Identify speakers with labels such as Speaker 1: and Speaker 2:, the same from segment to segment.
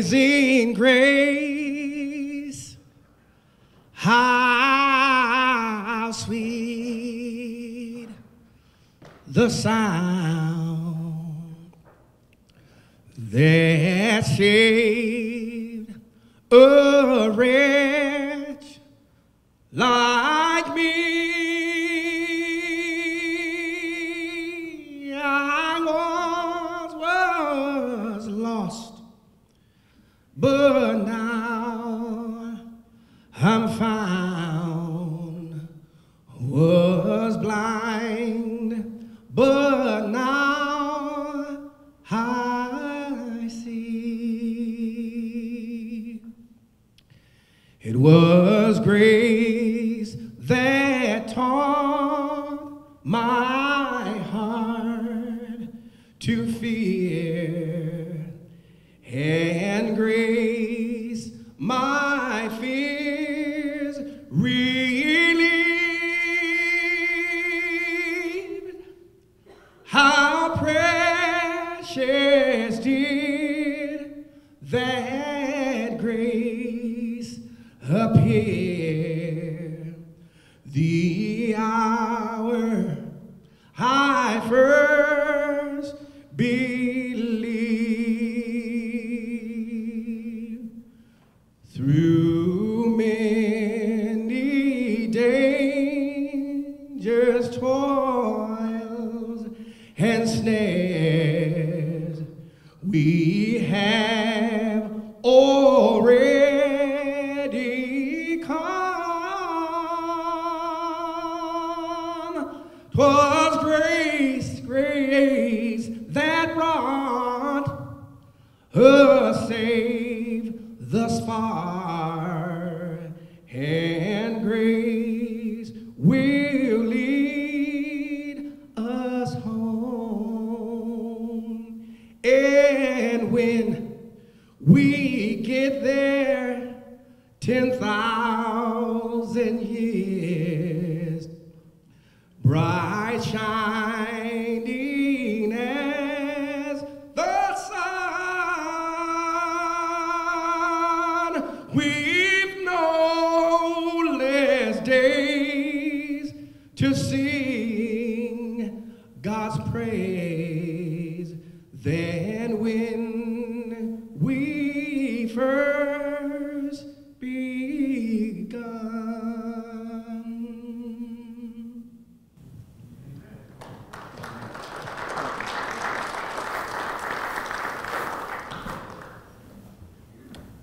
Speaker 1: Amazing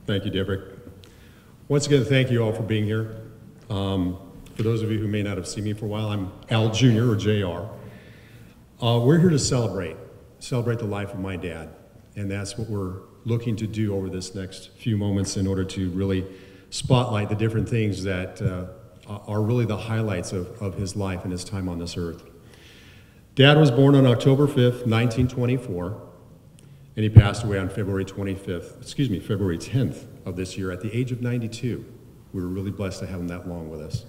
Speaker 2: Thank you, Debrick. Once again, thank you all for being here. Um, for those of you who may not have seen me for a while, I'm Al Jr. or JR. Uh, we're here to celebrate, celebrate the life of my dad. And that's what we're looking to do over this next few moments in order to really spotlight the different things that uh, are really the highlights of, of his life and his time on this earth. Dad was born on October 5th, 1924, and he passed away on February 25th, excuse me, February 10th of this year at the age of 92. We were really blessed to have him that long with us.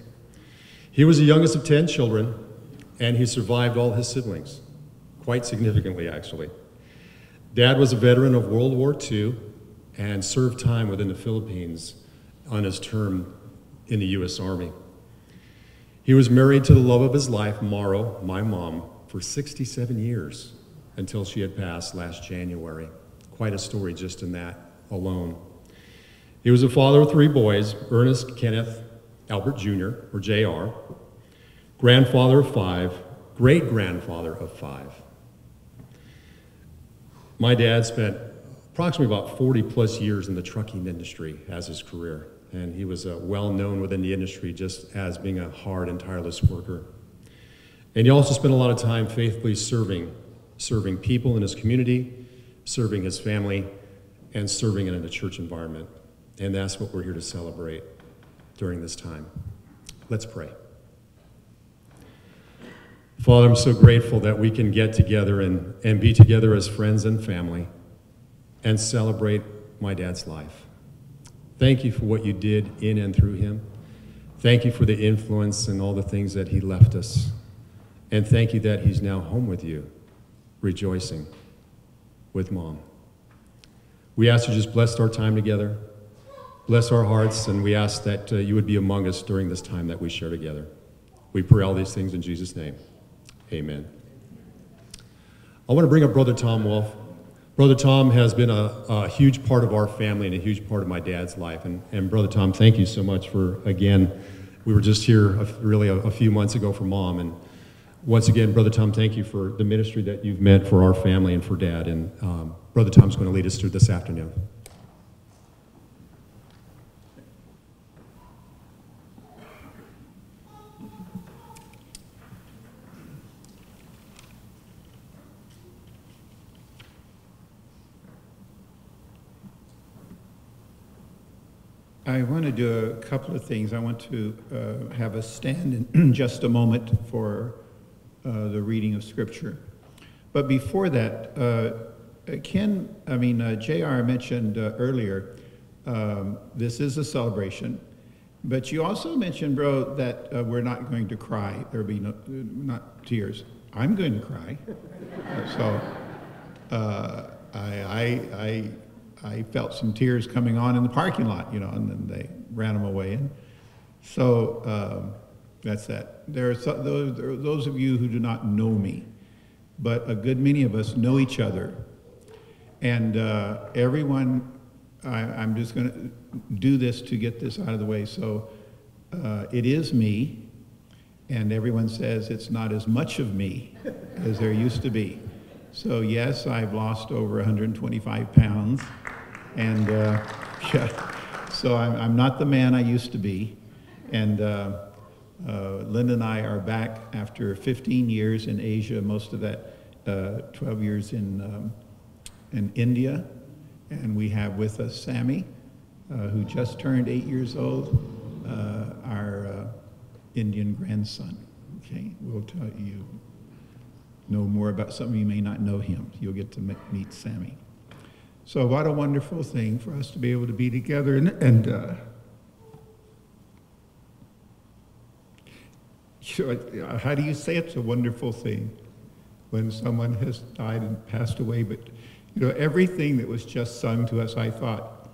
Speaker 2: He was the youngest of 10 children, and he survived all his siblings, quite significantly, actually. Dad was a veteran of World War II and served time within the Philippines on his term in the U.S. Army. He was married to the love of his life, Morrow, my mom, for 67 years until she had passed last January. Quite a story just in that alone. He was a father of three boys Ernest, Kenneth, Albert Jr., or JR, grandfather of five, great grandfather of five. My dad spent approximately about 40 plus years in the trucking industry as his career, and he was uh, well known within the industry just as being a hard and tireless worker. And he also spent a lot of time faithfully serving, serving people in his community, serving his family, and serving in a church environment. And that's what we're here to celebrate during this time. Let's pray. Father, I'm so grateful that we can get together and, and be together as friends and family and celebrate my dad's life. Thank you for what you did in and through him. Thank you for the influence and all the things that he left us. And thank you that he's now home with you, rejoicing with mom. We ask you just bless our time together, bless our hearts, and we ask that uh, you would be among us during this time that we share together. We pray all these things in Jesus' name. Amen. I want to bring up Brother Tom Wolf. Brother Tom has been a, a, huge part of our family and a huge part of my dad's life. And, and Brother Tom, thank you so much for, again, we were just here a, really a, a, few months ago for mom. And once again, Brother Tom, thank you for the ministry that you've meant for our family and for dad. And um, Brother Tom's going to lead us through this afternoon.
Speaker 3: I want to do a couple of things. I want to uh, have a stand in just a moment for uh, the reading of Scripture. But before that, uh, Ken, I mean, uh, JR mentioned uh, earlier, um, this is a celebration. But you also mentioned, bro, that uh, we're not going to cry. There'll be no, not tears. I'm going to cry. so I, I, I I felt some tears coming on in the parking lot, you know, and then they ran them away. And so um, that's that. There are, those, there are those of you who do not know me, but a good many of us know each other. And uh, everyone, I, am just going to do this to get this out of the way. So uh, it is me, and everyone says it's not as much of me as there used to be. So, yes, I've lost over 125 pounds. And uh, yeah, so I'm, I'm not the man I used to be. And uh, uh, Linda and I are back after 15 years in Asia, most of that uh, 12 years in, um, in India. And we have with us Sammy, uh, who just turned eight years old, uh, our Indian grandson. Okay, we'll tell you know more about something you may not know him. You'll get to meet Sammy. So, what a wonderful thing for us to be able to be together. And, and uh, how do you say it's a wonderful thing when someone has died and passed away? But, you know, everything that was just sung to us, I thought,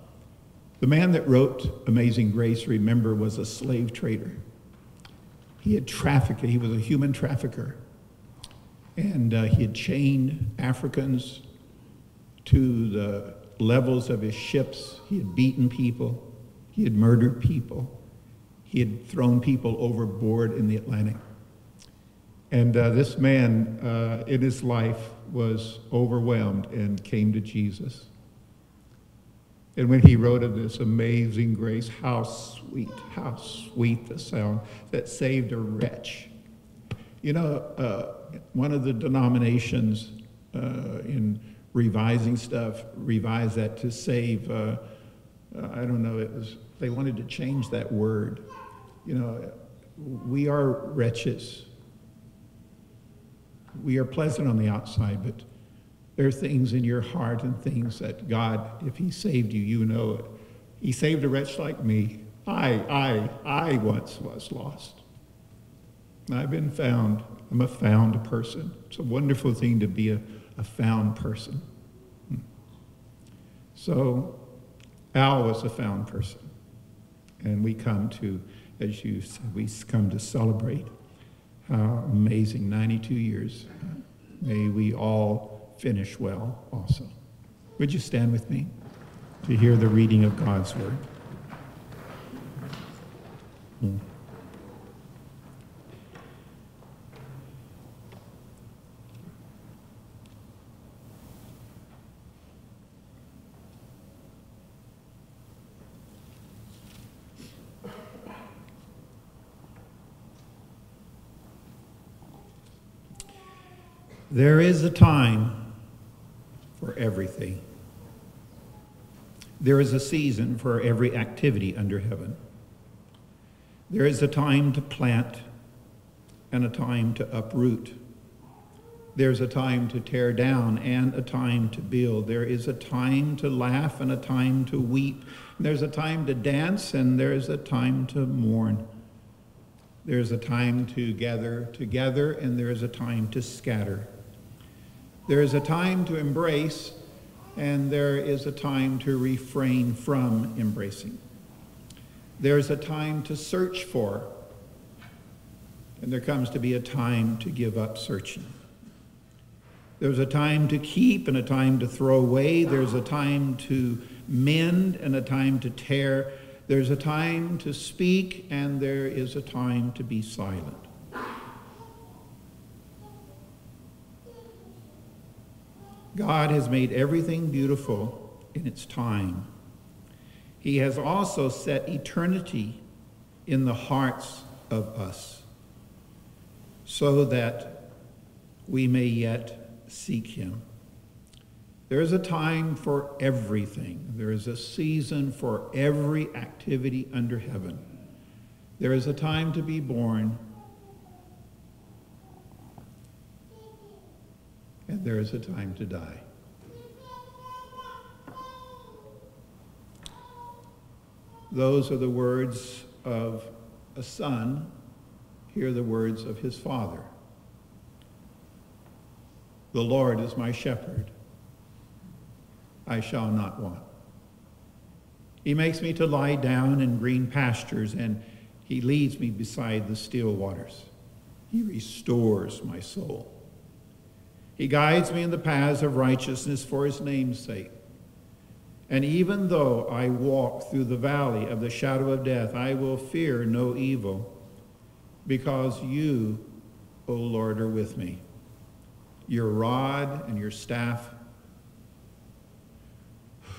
Speaker 3: the man that wrote Amazing Grace, remember, was a slave trader. He had trafficked, he was a human trafficker. And uh, he had chained Africans to the levels of his ships. He had beaten people, he had murdered people, he had thrown people overboard in the Atlantic. And uh, this man uh, in his life was overwhelmed and came to Jesus. And when he wrote of this amazing grace, how sweet, how sweet the sound that saved a wretch. You know, uh, one of the denominations uh, in revising stuff, revised that to save, uh, uh, I don't know, it was, they wanted to change that word. You know, we are wretches. We are pleasant on the outside, but there are things in your heart and things that God, if He saved you, you know it. He saved a wretch like me. I, I, I once was lost. I've been found. I'm a found person. It's a wonderful thing to be a a found person. Hmm. So Al was a found person. And we come to, as you said, we come to celebrate how amazing 92 years. May we all finish well also. Would you stand with me to hear the reading of God's word? Hmm. There is a time for everything. There is a season for every activity under heaven. There is a time to plant and a time to uproot. There's a time to tear down and a time to build. There is a time to laugh and a time to weep. There's a time to dance and there's a time to mourn. There's a time to gather together and there is a time to scatter. There is a time to embrace and there is a time to refrain from embracing. There's a time to search for, and there comes to be a time to give up searching. There's a time to keep and a time to throw away. There's a time to mend and a time to tear. There's a time to speak and there is a time to be silent. God has made everything beautiful in its time. He has also set eternity in the hearts of us so that we may yet seek Him. There is a time for everything. There is a season for every activity under heaven. There is a time to be born, and there is a time to die. Those are the words of a son. Hear the words of his father. The Lord is my shepherd. I shall not want. He makes me to lie down in green pastures, and he leads me beside the still waters. He restores my soul. He guides me in the paths of righteousness for his name's sake. And even though I walk through the valley of the shadow of death, I will fear no evil, because you, O Lord, are with me. Your rod and your staff,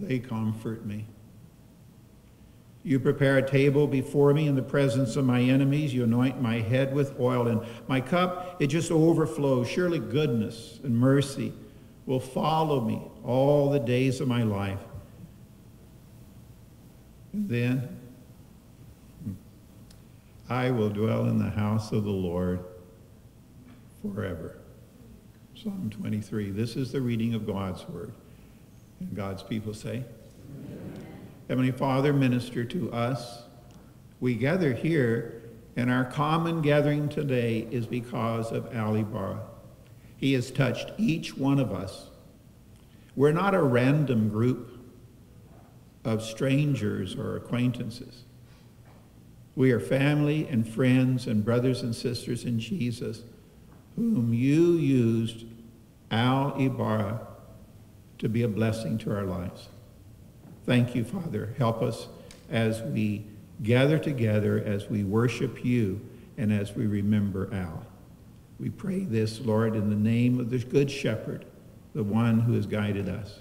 Speaker 3: they comfort me. You prepare a table before me in the presence of my enemies. You anoint my head with oil, and my cup, it just overflows. Surely goodness and mercy will follow me all the days of my life. Then hmm, I will dwell in the house of the Lord forever. Psalm 23. This is the reading of God's word. And God's people say, Heavenly Father, minister to us. We gather here, and our common gathering today is because of Al Ybarra. He has touched each one of us. We're not a random group of strangers or acquaintances. We are family and friends and brothers and sisters in Jesus, whom you used Al Ybarra to be a blessing to our lives. Thank you, Father. Help us as we gather together, as we worship you, and as we remember Al. We pray this, Lord, in the name of the Good Shepherd, the one who has guided us.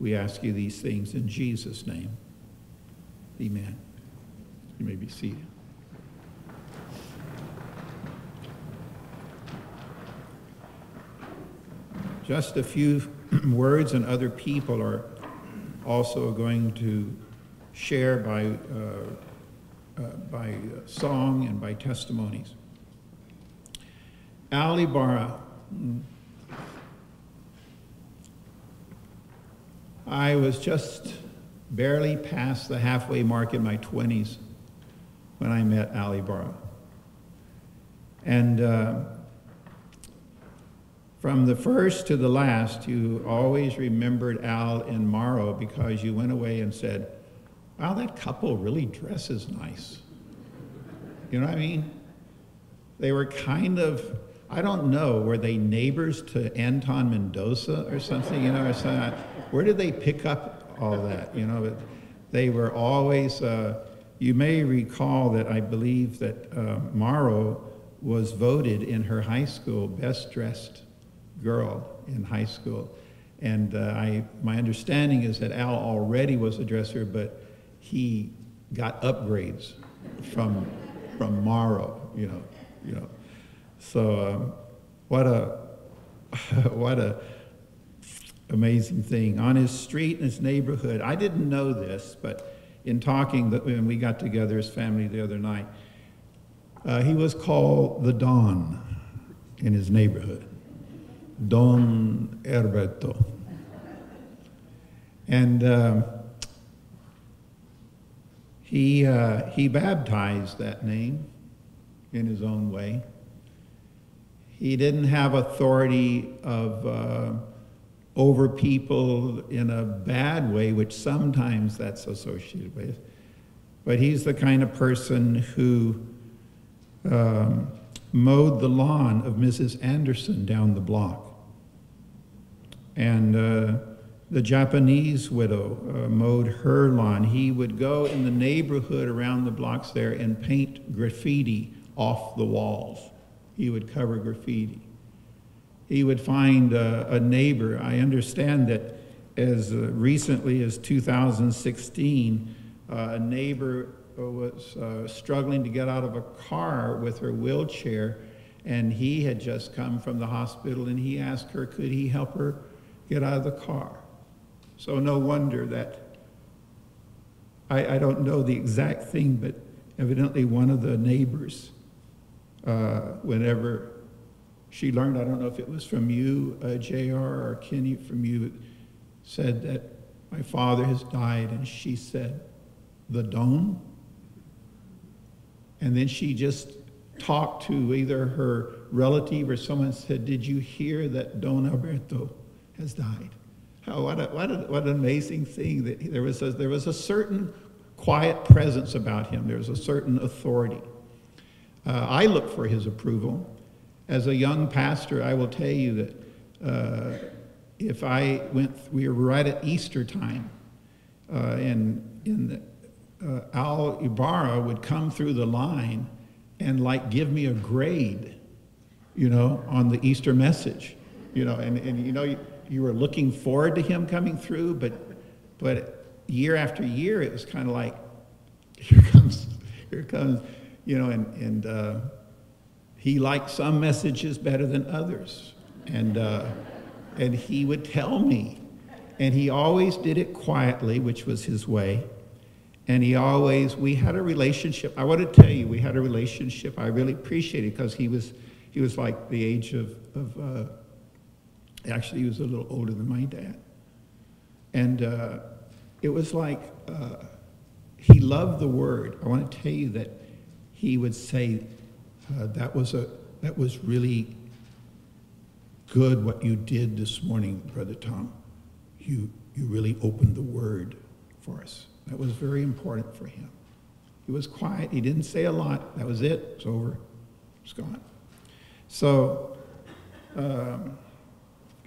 Speaker 3: We ask you these things in Jesus' name. Amen. You may be seated. Just a few words, and other people are also going to share by, uh, uh, by song and by testimonies. Al Ybarra. I was just barely past the halfway mark in my 20s when I met Al Ybarra. And uh, from the first to the last, you always remembered Al and Morrow because you went away and said, wow, that couple really dresses nice. You know what I mean? They were kind of, I don't know, were they neighbors to Anton Mendoza or something, you know, or something? Where did they pick up all that, you know? They were always, uh, you may recall that I believe that uh, Morrow was voted in her high school best dressed girl in high school. And uh, I, my understanding is that Al already was a dresser, but he got upgrades from, from Morrow, you know, you know. So um, what a, what a amazing thing. On his street in his neighborhood, I didn't know this, but in talking that when we got together as family the other night, uh, he was called the Don in his neighborhood. Don Herberto. And uh, he, uh, he baptized that name in his own way. He didn't have authority of uh, over people in a bad way, which sometimes that's associated with. But he's the kind of person who um, mowed the lawn of Mrs. Anderson down the block. And uh, the Japanese widow uh, mowed her lawn. He would go in the neighborhood around the blocks there and paint graffiti off the walls. He would cover graffiti. He would find uh, a neighbor. I understand that as uh, recently as 2016, uh, a neighbor was uh, struggling to get out of a car with her wheelchair, and he had just come from the hospital, and he asked her, could he help her get out of the car? So no wonder that I, I don't know the exact thing, but evidently one of the neighbors, uh, whenever she learned, I don't know if it was from you, uh, JR, or Kenny, from you, said that my father has died, and she said, the dome? And then she just talked to either her relative or someone said, Did you hear that Don Alberto has died? Oh, what, a, what, a, what an amazing thing that there was, a, there was a certain quiet presence about him, there was a certain authority. Uh, I look for his approval. As a young pastor, I will tell you that uh, if I went, we were right at Easter time, uh, and uh, Al Ybarra would come through the line and like give me a grade, you know, on the Easter message, you know, and, and you know, you, were looking forward to him coming through, but, but year after year, it was kind of like, here comes, here comes, you know, and, and uh, he liked some messages better than others. And, uh, and he would tell me, and he always did it quietly, which was his way. And he always, we had a relationship. I want to tell you, we had a relationship I really appreciated because he was, he was like the age of, of uh, actually, he was a little older than my dad. And uh, it was like uh, he loved the word. I want to tell you that he would say, uh, that, was a, that was really good what you did this morning, Brother Tom. You, you really opened the word for us. That was very important for him. He was quiet. He didn't say a lot. That was it. It's over. It's gone. So um,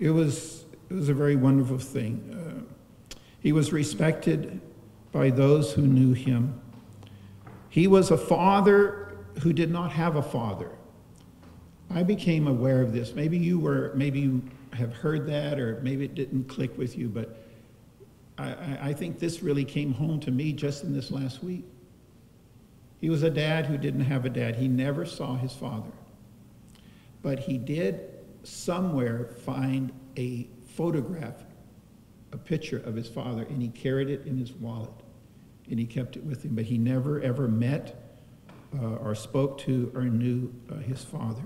Speaker 3: it, was, it was a very wonderful thing. Uh, he was respected by those who knew him. He was a father who did not have a father. I became aware of this. Maybe you were, maybe you have heard that, or maybe it didn't click with you, but I, I think this really came home to me just in this last week. He was a dad who didn't have a dad. He never saw his father. But he did somewhere find a photograph, a picture of his father, and he carried it in his wallet and he kept it with him. But he never ever met uh, or spoke to or knew uh, his father.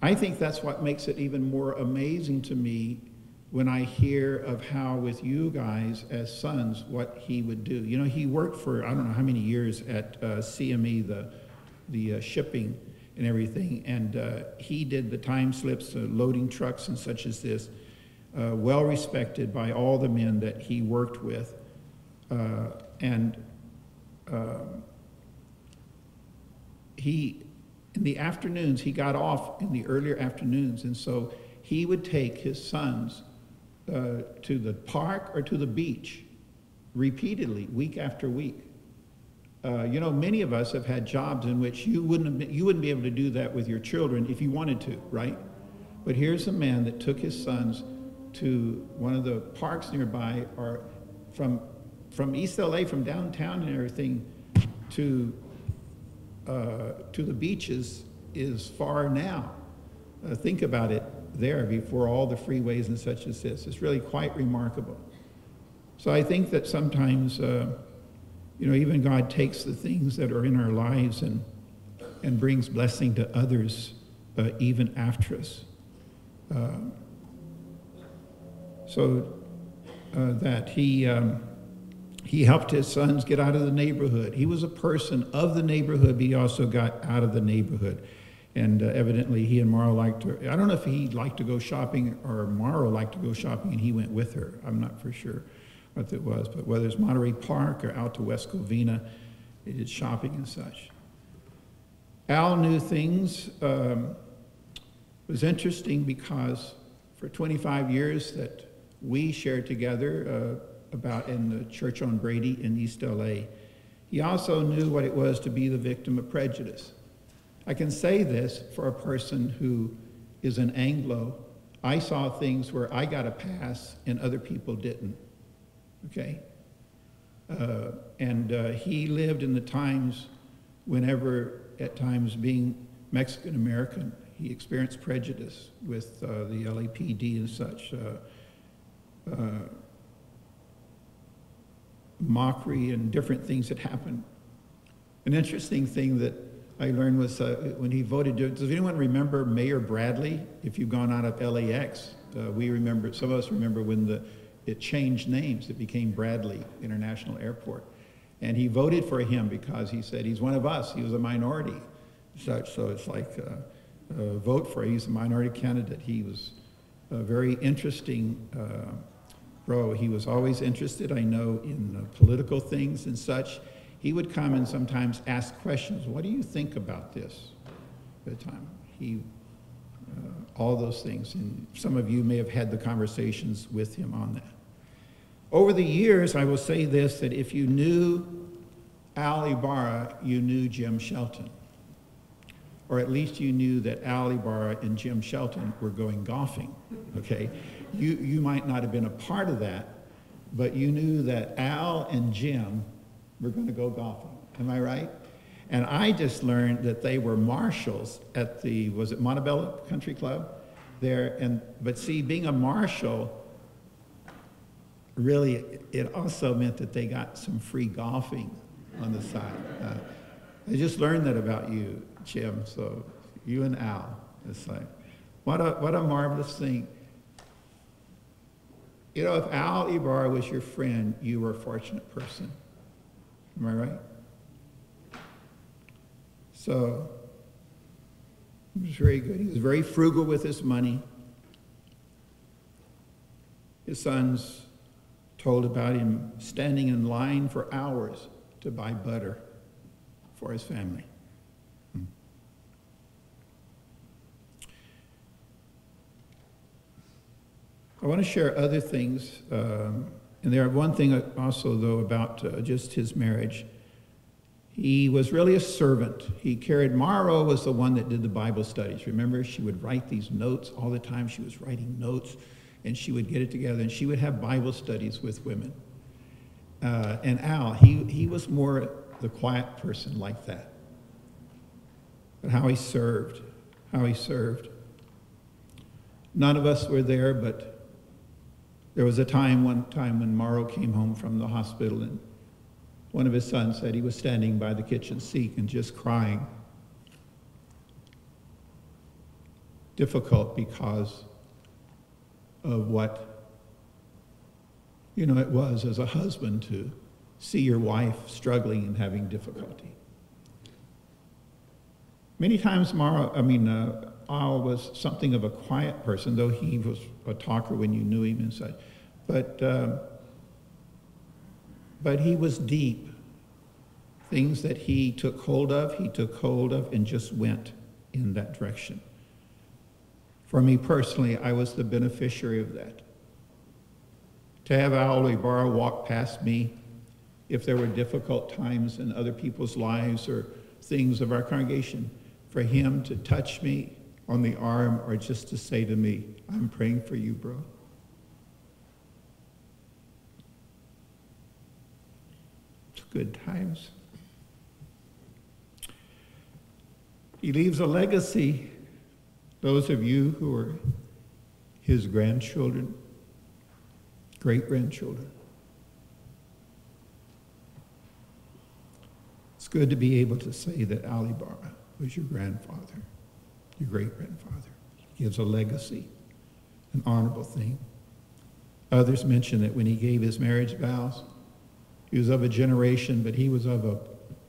Speaker 3: I think that's what makes it even more amazing to me when I hear of how, with you guys as sons, what he would do. You know, he worked for I don't know how many years at uh, CME, the, the uh, shipping and everything, and uh, he did the time slips, uh, loading trucks and such as this. Uh, well respected by all the men that he worked with. Uh, and um, he, in the afternoons, he got off in the earlier afternoons, and so he would take his sons uh, to the park or to the beach repeatedly, week after week. Uh, you know, many of us have had jobs in which you wouldn't, you wouldn't be able to do that with your children if you wanted to, right? But here's a man that took his sons to one of the parks nearby or from, from East LA, from downtown and everything, to, uh, to the beaches is far now. Uh, think about it there before all the freeways and such as this. It's really quite remarkable. So I think that sometimes, uh, you know, even God takes the things that are in our lives and, and brings blessing to others uh, even after us. Uh, so uh, that he, um, he helped his sons get out of the neighborhood. He was a person of the neighborhood, but he also got out of the neighborhood. And uh, evidently, he and Mara liked to, I don't know if he liked to go shopping or Mara liked to go shopping and he went with her. I'm not for sure what it was, but whether it's Monterey Park or out to West Covina, did shopping and such. Al knew things. Um, was interesting because for 25 years that we shared together uh, about in the church on Brady in East LA, he also knew what it was to be the victim of prejudice. I can say this for a person who is an Anglo. I saw things where I got a pass and other people didn't. Okay? Uh, and uh, he lived in the times whenever, at times, being Mexican American, he experienced prejudice with uh, the LAPD and such. Uh, uh, mockery and different things that happened. An interesting thing that I learned was uh, when he voted. Does anyone remember Mayor Bradley? If you've gone out of LAX, we remember. Some of us remember when the it changed names. It became Bradley International Airport, and he voted for him because he said he's one of us. He was a minority, such. So it's like uh vote for. He's a minority candidate. He was a very interesting uh, bro. He was always interested. I know in uh, political things and such he would come and sometimes ask questions. What do you think about this? At the time, he, uh, all those things. And some of you may have had the conversations with him on that. Over the years, I will say this that if you knew Al Ybarra, you knew Jim Shelton. Or at least you knew that Al Ybarra and Jim Shelton were going golfing, okay? You, you might not have been a part of that, but you knew that Al and Jim we're going to go golfing. Am I right? And I just learned that they were marshals at the, was it Montebello Country Club? There, and, but see, being a marshal, really, it also meant that they got some free golfing on the side. Uh, I just learned that about you, Jim. So you and Al, it's like, what a, what a marvelous thing. You know, if Al Ybarra was your friend, you were a fortunate person. Am I right? So he was very good. He was very frugal with his money. His sons told about him standing in line for hours to buy butter for his family. Hmm. I want to share other things. Um, and there are one thing also, though, about uh, just his marriage. He was really a servant. He carried, Morrow was the one that did the Bible studies. Remember, she would write these notes all the time. She was writing notes, and she would get it together, and she would have Bible studies with women. Uh, and Al, he, he was more the quiet person like that. But how he served, how he served. None of us were there, but there was a time, one time, when Morrow came home from the hospital, and one of his sons said he was standing by the kitchen sink and just crying. Difficult because of what, you know, it was as a husband to see your wife struggling and having difficulty. Many times, Mara, I mean, uh, Al was something of a quiet person, though he was a talker when you knew him and such. But, um, but he was deep. Things that he took hold of, he took hold of and just went in that direction. For me personally, I was the beneficiary of that. To have Al Ybarra walk past me if there were difficult times in other people's lives or things of our congregation, for him to touch me on the arm or just to say to me, I'm praying for you, bro. It's good times. He leaves a legacy. Those of you who are his grandchildren, great grandchildren. It's good to be able to say that Al Ybarra was your grandfather your great grandfather. He gives a legacy, an honorable thing. Others mention that when he gave his marriage vows, he was of a generation, but he was of a,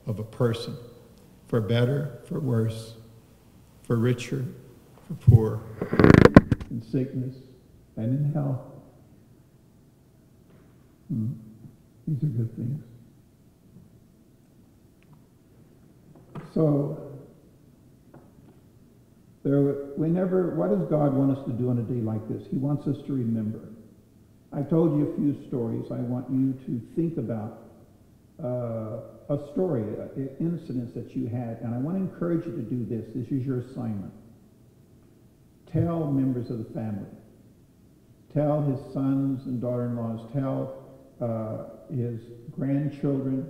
Speaker 3: of a person, for better, for worse,
Speaker 4: for richer, for poor, in sickness, and in health. Hmm. These are good things. So, there, we never, what does God want us to do on a day like this? He wants us to remember. I told you a few stories. I want you to think about uh, a story, an incident that you had, and I want to encourage you to do this. This is your assignment. Tell members of the family. Tell his sons and daughter-in-laws. Tell uh, his grandchildren.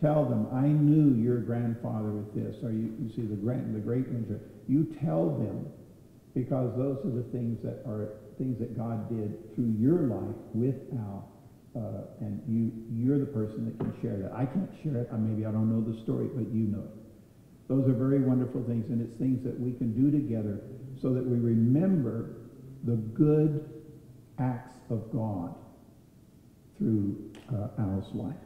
Speaker 4: Tell them, I knew your grandfather with this, or you, you see the grand, the great grandchildren. You tell them, because those are the things that are things that God did through your life with Al, uh, and you you're the person that can share that. I can't share it. maybe I don't know the story, but you know it. Those are very wonderful things, and it's things that we can do together so that we remember the good acts of God through uh, Al's life.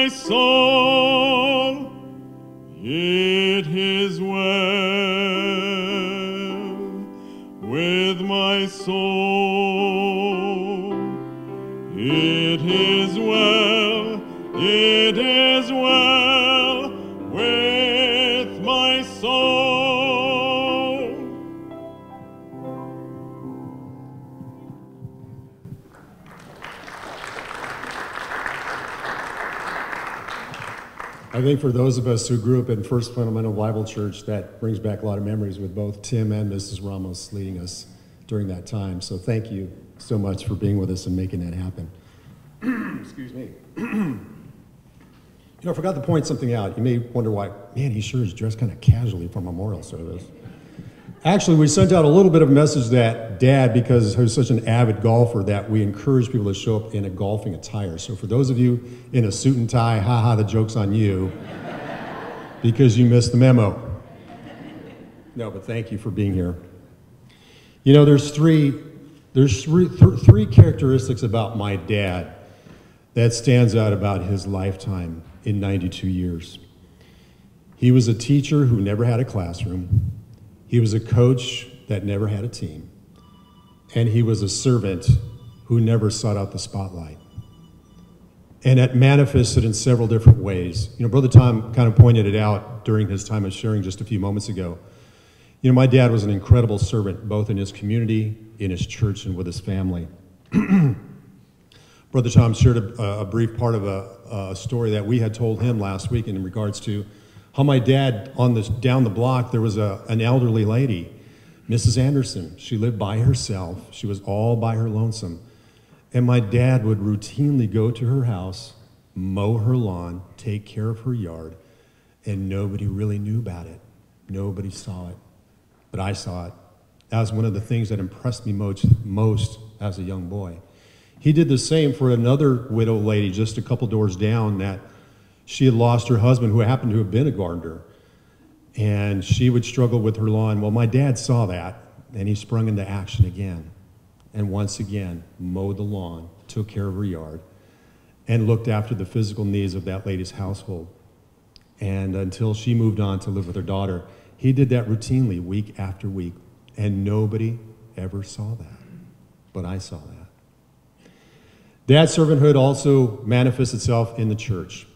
Speaker 5: My soul.
Speaker 2: I think for those of us who grew up in First Fundamental Bible Church, that brings back a lot of memories with both Tim and Mrs. Ramos leading us during that time. So thank you so much for being with us and making that happen. Excuse me. you know, I forgot to point something out. You may wonder why, man, he sure is dressed kind of casually for memorial service. Actually, we sent out a little bit of a message that dad, because he was such an avid golfer, that we encourage people to show up in a golfing attire. So for those of you in a suit and tie, haha, the joke's on you, because you missed the memo. No, but thank you for being here. You know, there's three, there's three, th- three characteristics about my dad that stands out about his lifetime in 92 years. He was a teacher who never had a classroom. He was a coach that never had a team. And he was a servant who never sought out the spotlight. And it manifested in several different ways. You know, Brother Tom kind of pointed it out during his time of sharing just a few moments ago. You know, my dad was an incredible servant, both in his community, in his church, and with his family. Brother Tom shared a, a brief part of a, a, story that we had told him last week in regards to how my dad, on this down the block, there was a, an elderly lady, Mrs. Anderson. She lived by herself. She was all by her lonesome. And my dad would routinely go to her house, mow her lawn, take care of her yard, and nobody really knew about it. Nobody saw it. But I saw it. That was one of the things that impressed me most, most as a young boy. He did the same for another widow lady just a couple doors down that she had lost her husband, who happened to have been a gardener, and she would struggle with her lawn. Well, my dad saw that, and he sprung into action again. And once again, mowed the lawn, took care of her yard, and looked after the physical needs of that lady's household. And until she moved on to live with her daughter, he did that routinely, week after week, and nobody ever saw that. But I saw that. Dad's servanthood also manifests itself in the church.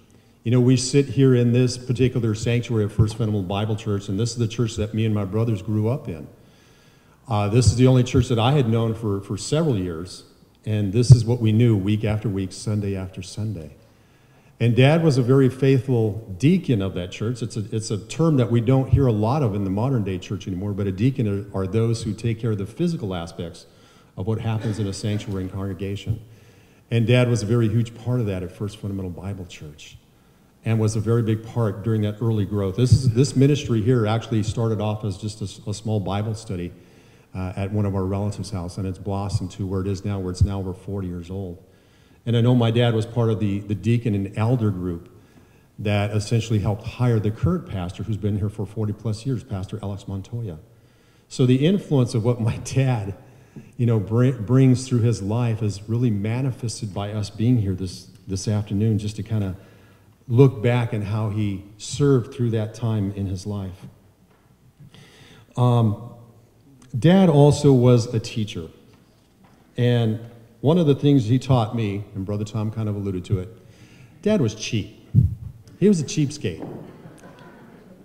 Speaker 2: You know, we sit here in this particular sanctuary of First Fundamental Bible Church, and this is the church that me and my brothers grew up in. Uh, this is the only church that I had known for, for several years, and this is what we knew week after week, Sunday after Sunday. And Dad was a very faithful deacon of that church. It's a, it's a term that we don't hear a lot of in the modern day church anymore, but a deacon are, are those who take care of the physical aspects of what happens in a sanctuary and congregation. And Dad was a very huge part of that at First Fundamental Bible Church and was a very big part during that early growth. This, is, this ministry here actually started off as just a, a small Bible study uh, at one of our relatives' house, and it's blossomed to where it is now, where it's now over 40 years old. And I know my dad was part of the, the deacon and elder group that essentially helped hire the current pastor who's been here for 40 plus years, Pastor Alex Montoya. So the influence of what my dad, you know, br- brings through his life is really manifested by us being here this, this afternoon just to kind of look back and how he served through that time in his life. Um, Dad also was a teacher. And one of the things he taught me, and Brother Tom kind of alluded to it, Dad was cheap. He was a cheapskate.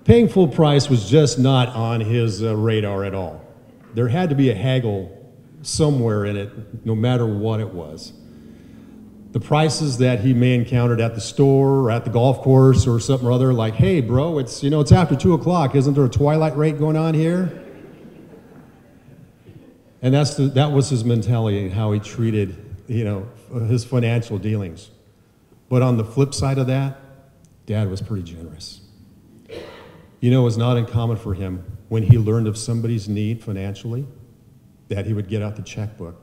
Speaker 2: Paying full price was just not on his uh, radar at all. There had to be a haggle somewhere in it, no matter what it was the prices that he may encountered at the store or at the golf course or something or other, like, hey, bro, it's, you know, it's after 2 o'clock. Isn't there a twilight rate going on here? And that's the, that was his mentality, and how he treated, you know, his financial dealings. But on the flip side of that, dad was pretty generous. You know, it was not uncommon for him when he learned of somebody's need financially that he would get out the checkbook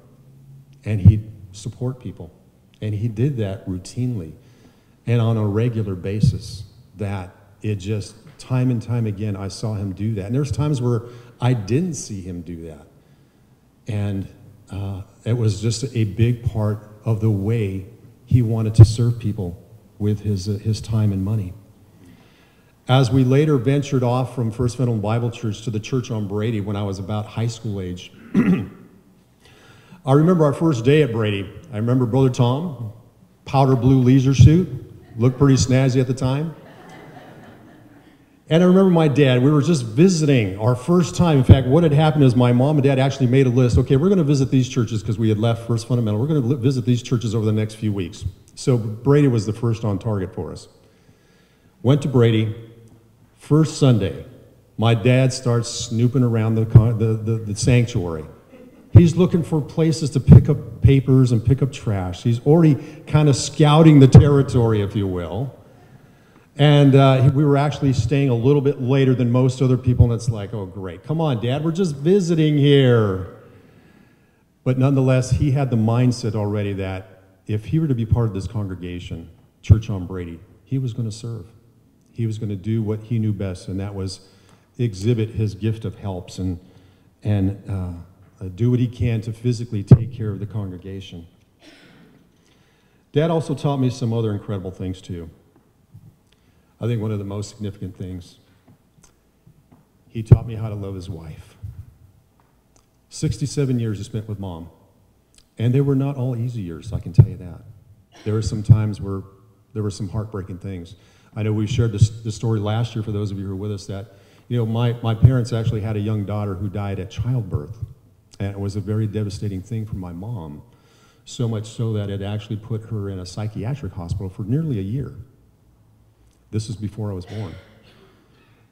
Speaker 2: and he'd support people. And he did that routinely and on a regular basis. That it just, time and time again, I saw him do that. And there's times where I didn't see him do that. And uh, it was just a big part of the way he wanted to serve people with his, uh, his time and money. As we later ventured off from First Fundamental Bible Church to the church on Brady when I was about high school age, I remember our first day at Brady. I remember Brother Tom, powder blue leisure suit, looked pretty snazzy at the time. And I remember my dad, we were just visiting our first time. In fact, what had happened is my mom and dad actually made a list. Okay, we're going to visit these churches because we had left First Fundamental. We're going to visit these churches over the next few weeks. So Brady was the first on target for us. Went to Brady. First Sunday, my dad starts snooping around the, the, the, the sanctuary. He's looking for places to pick up papers and pick up trash. He's already kind of scouting the territory, if you will. And uh, we were actually staying a little bit later than most other people, and it's like, oh, great. Come on, Dad, we're just visiting here. But nonetheless, he had the mindset already that if he were to be part of this congregation, Church on Brady, he was going to serve. He was going to do what he knew best, and that was exhibit his gift of helps and, and uh, uh, do what he can to physically take care of the congregation. Dad also taught me some other incredible things, too. I think one of the most significant things, he taught me how to love his wife. 67 years he spent with mom. And they were not all easy years, I can tell you that. There were some times where there were some heartbreaking things. I know we shared this, this story last year for those of you who were with us that, you know, my, my parents actually had a young daughter who died at childbirth. And it was a very devastating thing for my mom. So much so that it actually put her in a psychiatric hospital for nearly a year. This is before I was born.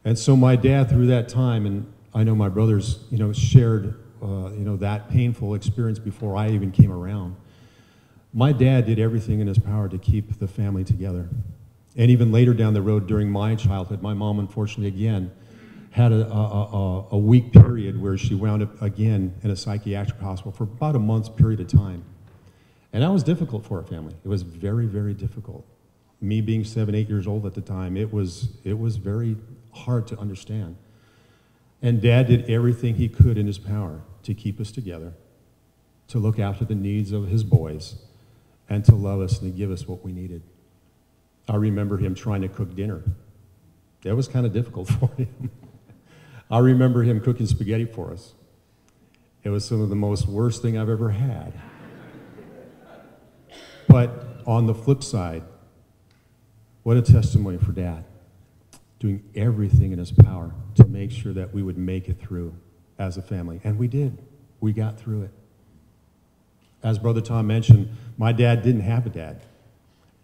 Speaker 2: And so my dad, through that time, and I know my brothers, you know, shared, uh, you know, that painful experience before I even came around. My dad did everything in his power to keep the family together. And even later down the road during my childhood, my mom, unfortunately, again, had a, a, a, week period where she wound up again in a psychiatric hospital for about a month's period of time. And that was difficult for our family. It was very, very difficult me being seven, eight years old at the time, it was, it was very hard to understand. And dad did everything he could in his power to keep us together, to look after the needs of his boys, and to love us and to give us what we needed. I remember him trying to cook dinner. That was kind of difficult for him. I remember him cooking spaghetti for us. It was some of the most worst thing I've ever had. But on the flip side, what a testimony for dad, doing everything in his power to make sure that we would make it through as a family. And we did. We got through it. As Brother Tom mentioned, my dad didn't have a dad.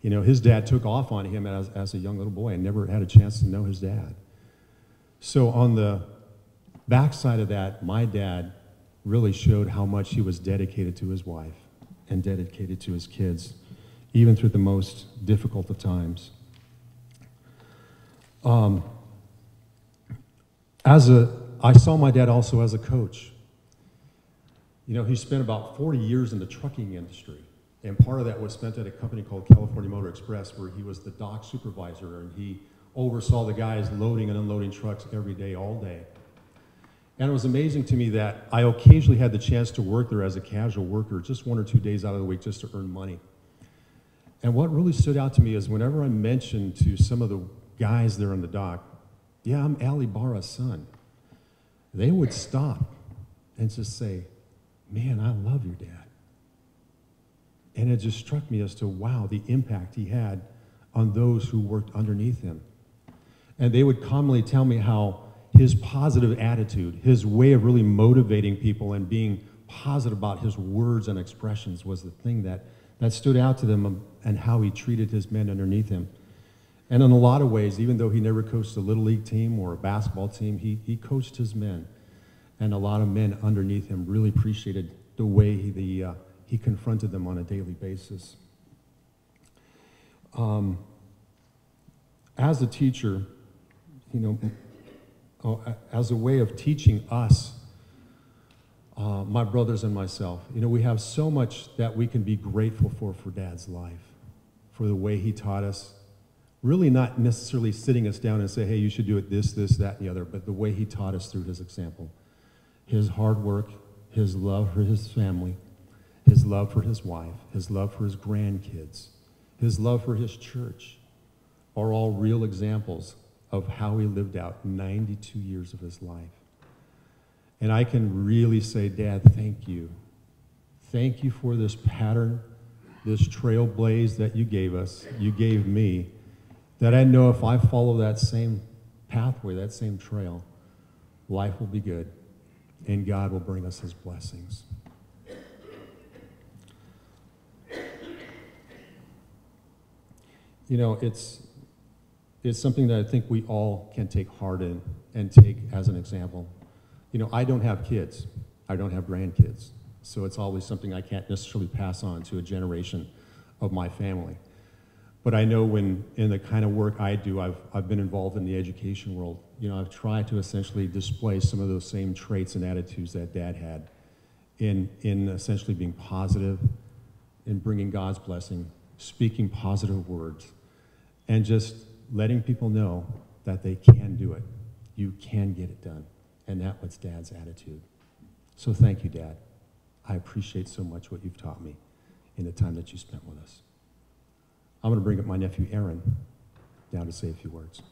Speaker 2: You know, his dad took off on him as, as a young little boy and never had a chance to know his dad. So, on the backside of that, my dad really showed how much he was dedicated to his wife and dedicated to his kids, even through the most difficult of times. Um, as a, I saw my dad also as a coach. You know, he spent about 40 years in the trucking industry. And part of that was spent at a company called California Motor Express, where he was the dock supervisor and he oversaw the guys loading and unloading trucks every day, all day. And it was amazing to me that I occasionally had the chance to work there as a casual worker, just one or two days out of the week, just to earn money. And what really stood out to me is whenever I mentioned to some of the guys there on the dock, yeah, I'm Al Ybarra's son. They would stop and just say, man, I love your dad. And it just struck me as to, wow, the impact he had on those who worked underneath him. And they would commonly tell me how his positive attitude, his way of really motivating people and being positive about his words and expressions was the thing that, that stood out to them and how he treated his men underneath him. And in a lot of ways, even though he never coached a little league team or a basketball team, he, he coached his men. And a lot of men underneath him really appreciated the way he, the, uh, he confronted them on a daily basis. Um, as a teacher, you know, oh, as a way of teaching us, uh, my brothers and myself, you know, we have so much that we can be grateful for for Dad's life, for the way he taught us, really not necessarily sitting us down and say, hey, you should do it this, this, that, and the other, but the way he taught us through his example. His hard work, his love for his family, his love for his wife, his love for his grandkids, his love for his church are all real examples of how he lived out 92 years of his life. And I can really say, Dad, thank you. Thank you for this pattern, this trailblaze that you gave us, you gave me that I know if I follow that same pathway, that same trail, life will be good and God will bring us his blessings. You know, it's is something that I think we all can take heart in and take as an example. You know, I don't have kids, I don't have grandkids, so it's always something I can't necessarily pass on to a generation of my family. But I know when, in the kind of work I do, I've, I've been involved in the education world. You know, I've tried to essentially display some of those same traits and attitudes that dad had in, in essentially being positive, in bringing God's blessing, speaking positive words, and just letting people know that they can do it. You can get it done. And that was dad's attitude. So thank you, Dad. I appreciate so much what you've taught me in the time that you spent with us. I'm going to bring up my nephew Aaron down to say a few words.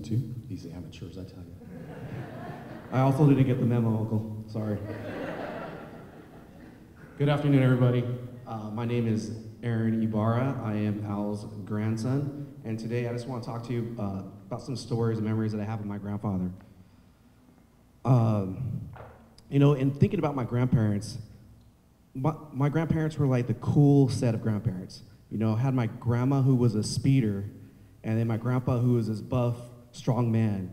Speaker 2: One, two. These amateurs, I tell you.
Speaker 6: I also didn't get the memo, Uncle. Sorry. Good afternoon, everybody. Uh, my name is Aaron Ybarra. I am Al's grandson, and today I just want to talk to you uh, about some stories and memories that I have of my grandfather. Um, you know, in thinking about my grandparents, my, my grandparents were like the cool set of grandparents. You know, I had my grandma who was a speeder, and then my grandpa who was this buff, strong man.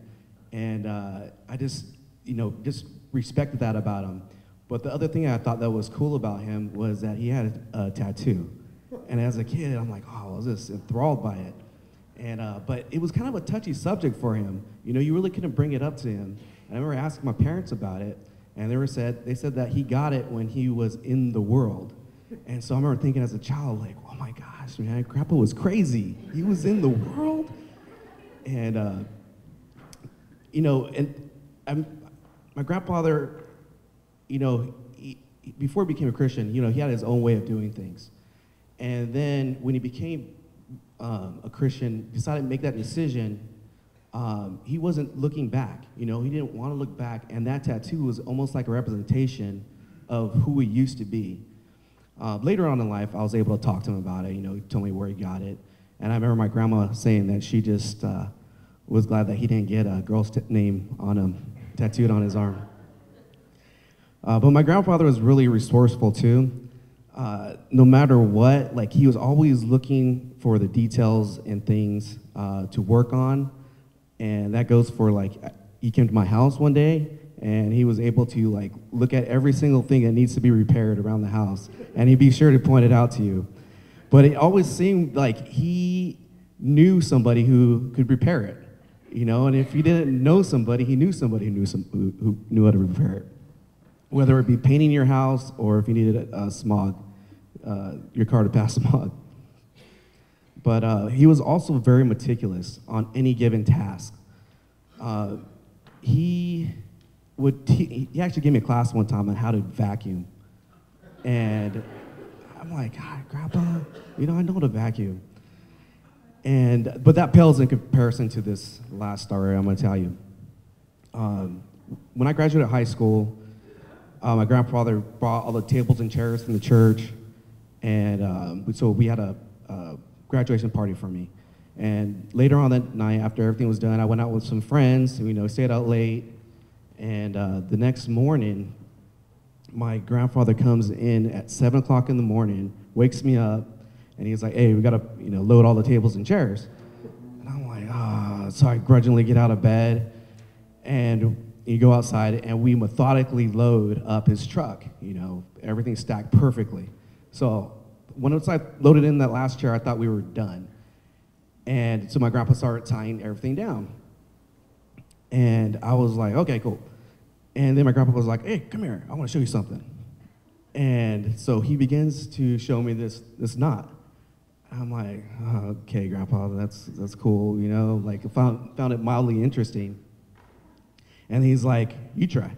Speaker 6: And uh, I just, you know, just respected that about him. But the other thing I thought that was cool about him was that he had a, a tattoo. And as a kid, I'm like, oh, I was just enthralled by it. And, uh, but it was kind of a touchy subject for him. You know, you really couldn't bring it up to him. And I remember asking my parents about it, and they were said they said that he got it when he was in the world. And so I remember thinking as a child, like, oh my gosh, man, Grandpa was crazy. He was in the world. And uh, you know, and I'm, my grandfather, you know, he, before he became a Christian, you know, he had his own way of doing things. And then when he became um, a Christian, decided to make that decision, um, he wasn't looking back. You know, he didn't want to look back, and that tattoo was almost like a representation of who he used to be. Uh, later on in life, I was able to talk to him about it. You know, he told me where he got it, and I remember my grandma saying that she just uh, was glad that he didn't get a girl's t- name on him tattooed on his arm. Uh, but my grandfather was really resourceful too. Uh, no matter what, like he was always looking for the details and things uh, to work on, and that goes for like he came to my house one day and he was able to like look at every single thing that needs to be repaired around the house, and he'd be sure to point it out to you. But it always seemed like he knew somebody who could repair it, you know. And if he didn't know somebody, he knew somebody who knew some who, who knew how to repair it whether it be painting your house or if you needed a, a smog, uh, your car to pass smog. But uh, he was also very meticulous on any given task. Uh, he would he actually gave me a class one time on how to vacuum, and I'm like, Grandpa, you know I know how to vacuum. And but that pales in comparison to this last story I'm going to tell you. Um, when I graduated high school, uh, my grandfather brought all the tables and chairs from the church, and um, so we had a, a graduation party for me. And later on that night, after everything was done, I went out with some friends. You know, stayed out late, and uh, the next morning, my grandfather comes in at seven o'clock in the morning, wakes me up, and he's like, "Hey, we gotta, you know, load all the tables and chairs." And I'm like, "Ah!" so I grudgingly get out of bed, and you go outside, and we methodically load up his truck. You know, everything stacked perfectly. So when it's like loaded in that last chair, I thought we were done. And so my grandpa started tying everything down. And I was like, okay, cool. And then my grandpa was like, hey, come here, I want to show you something. And so he begins to show me this, this knot. I'm like, oh, okay, grandpa, that's, that's cool, you know, like I found, found it mildly interesting. And he's like, you try.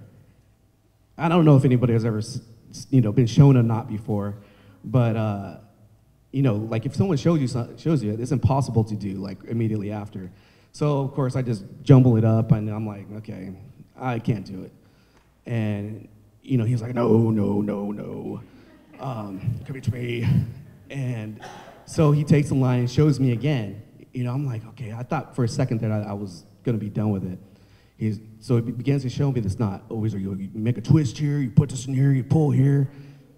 Speaker 6: I don't know if anybody has ever, you know, been shown a knot before, But uh, you know, like if someone shows you shows you it, it's impossible to do like immediately after. So of course I just jumble it up, and I'm like, okay, I can't do it. And you know, he's like, no, no, no, no, um, come to me. And so he takes the line and shows me again. You know, I'm like, okay, I thought for a second that I, I was gonna be done with it. He's, so he begins to show me this knot. Always, you, you make a twist here, you put this in here, you pull here.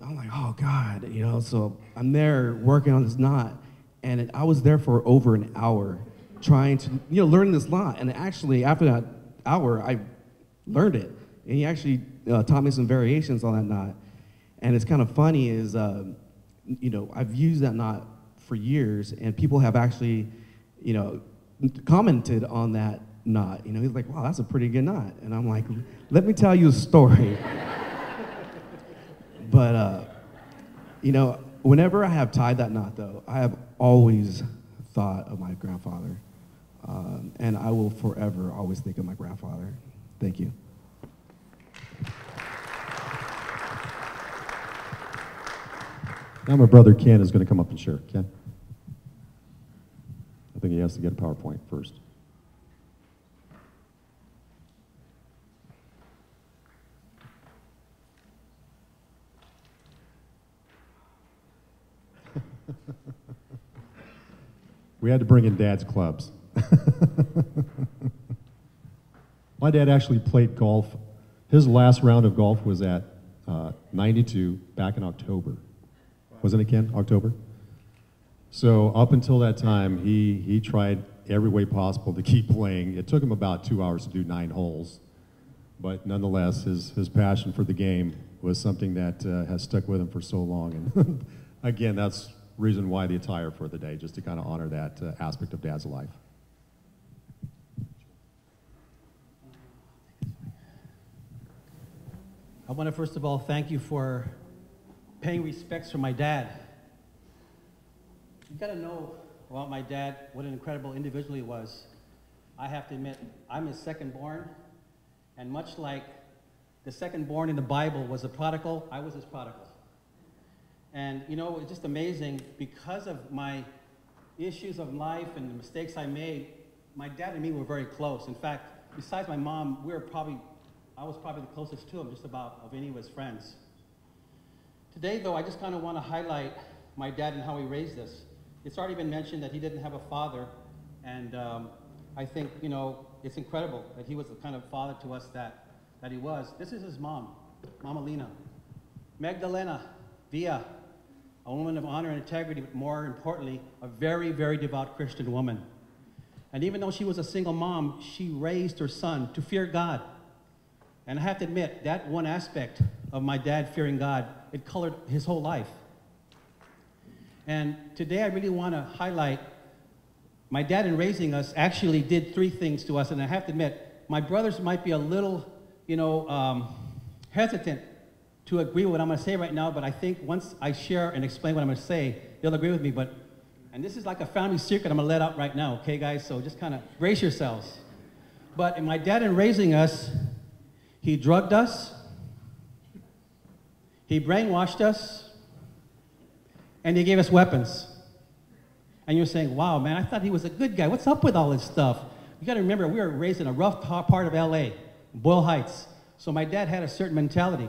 Speaker 6: I'm like, oh God, you know. So I'm there working on this knot, and it, I was there for over an hour, trying to, you know, learn this knot. And actually, after that hour, I learned it, and he actually uh, taught me some variations on that knot. And it's kind of funny is, uh, you know, I've used that knot for years, and people have actually, you know, commented on that knot. You know, he's like, wow, that's a pretty good knot. And I'm like, let me tell you a story. but, uh, you know, whenever I have tied that knot, though, I have always thought of my grandfather. Um, and I will forever always think of my grandfather. Thank you.
Speaker 2: Now my brother Ken is going to come up and share. Ken? Think he has to get a PowerPoint first. we had to bring in dad's clubs. My dad actually played golf. His last round of golf was at uh, 92 back in October. Wasn't it, Ken? October? So up until that time, he, he tried every way possible to keep playing. It took him about two hours to do nine holes. But nonetheless, his, his passion for the game was something that uh, has stuck with him for so long. And again, that's reason why the attire for the day, just to kind of honor that uh, aspect of Dad's life.
Speaker 7: I want to first of all thank you for paying respects for my dad. You got to know about my dad, what an incredible individual he was. I have to admit, I'm his second born, and much like the second born in the Bible was a prodigal, I was his prodigal. And you know, it's just amazing because of my issues of life and the mistakes I made, my dad and me were very close. In fact, besides my mom, we were probably, I was probably the closest to him just about of any of his friends. Today, though, I just kind of want to highlight my dad and how he raised us. It's already been mentioned that he didn't have a father, and um, I think, you know, it's incredible that he was the kind of father to us that, that he was. This is his mom, Mama Lena. Magdalena Villa, a woman of honor and integrity, but more importantly, a very, very devout Christian woman. And even though she was a single mom, she raised her son to fear God. And I have to admit, that one aspect of my dad fearing God, it colored his whole life. And today I really want to highlight my dad in raising us actually did three things to us. And I have to admit, my brothers might be a little, you know, um, hesitant to agree with what I'm going to say right now, but I think once I share and explain what I'm going to say, they'll agree with me. But, and this is like a family secret I'm going to let out right now, okay, guys? So just kind of brace yourselves. But in my dad in raising us, he drugged us, he brainwashed us, and he gave us weapons. And you're saying, wow, man, I thought he was a good guy. What's up with all this stuff? You got to remember, we were raised in a rough part of LA, Boyle Heights. So my dad had a certain mentality.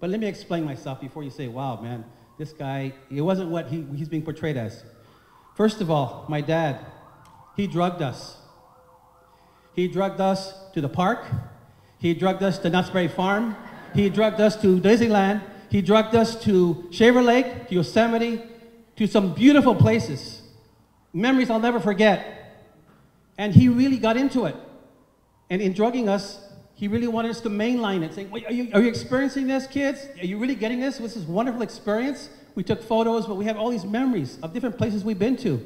Speaker 7: But let me explain myself before you say, wow, man, this guy, it wasn't what he, he's being portrayed as. First of all, my dad, he drugged us. He drugged us to the park. He drugged us to Knott's Berry Farm. He drugged us to Disneyland. He drugged us to Shaver Lake, to Yosemite, to some beautiful places. Memories I'll never forget. And he really got into it. And in drugging us, he really wanted us to mainline it, saying, are, you, are you experiencing this, kids? Are you really getting this? This wonderful experience? We took photos, but we have all these memories of different places we've been to.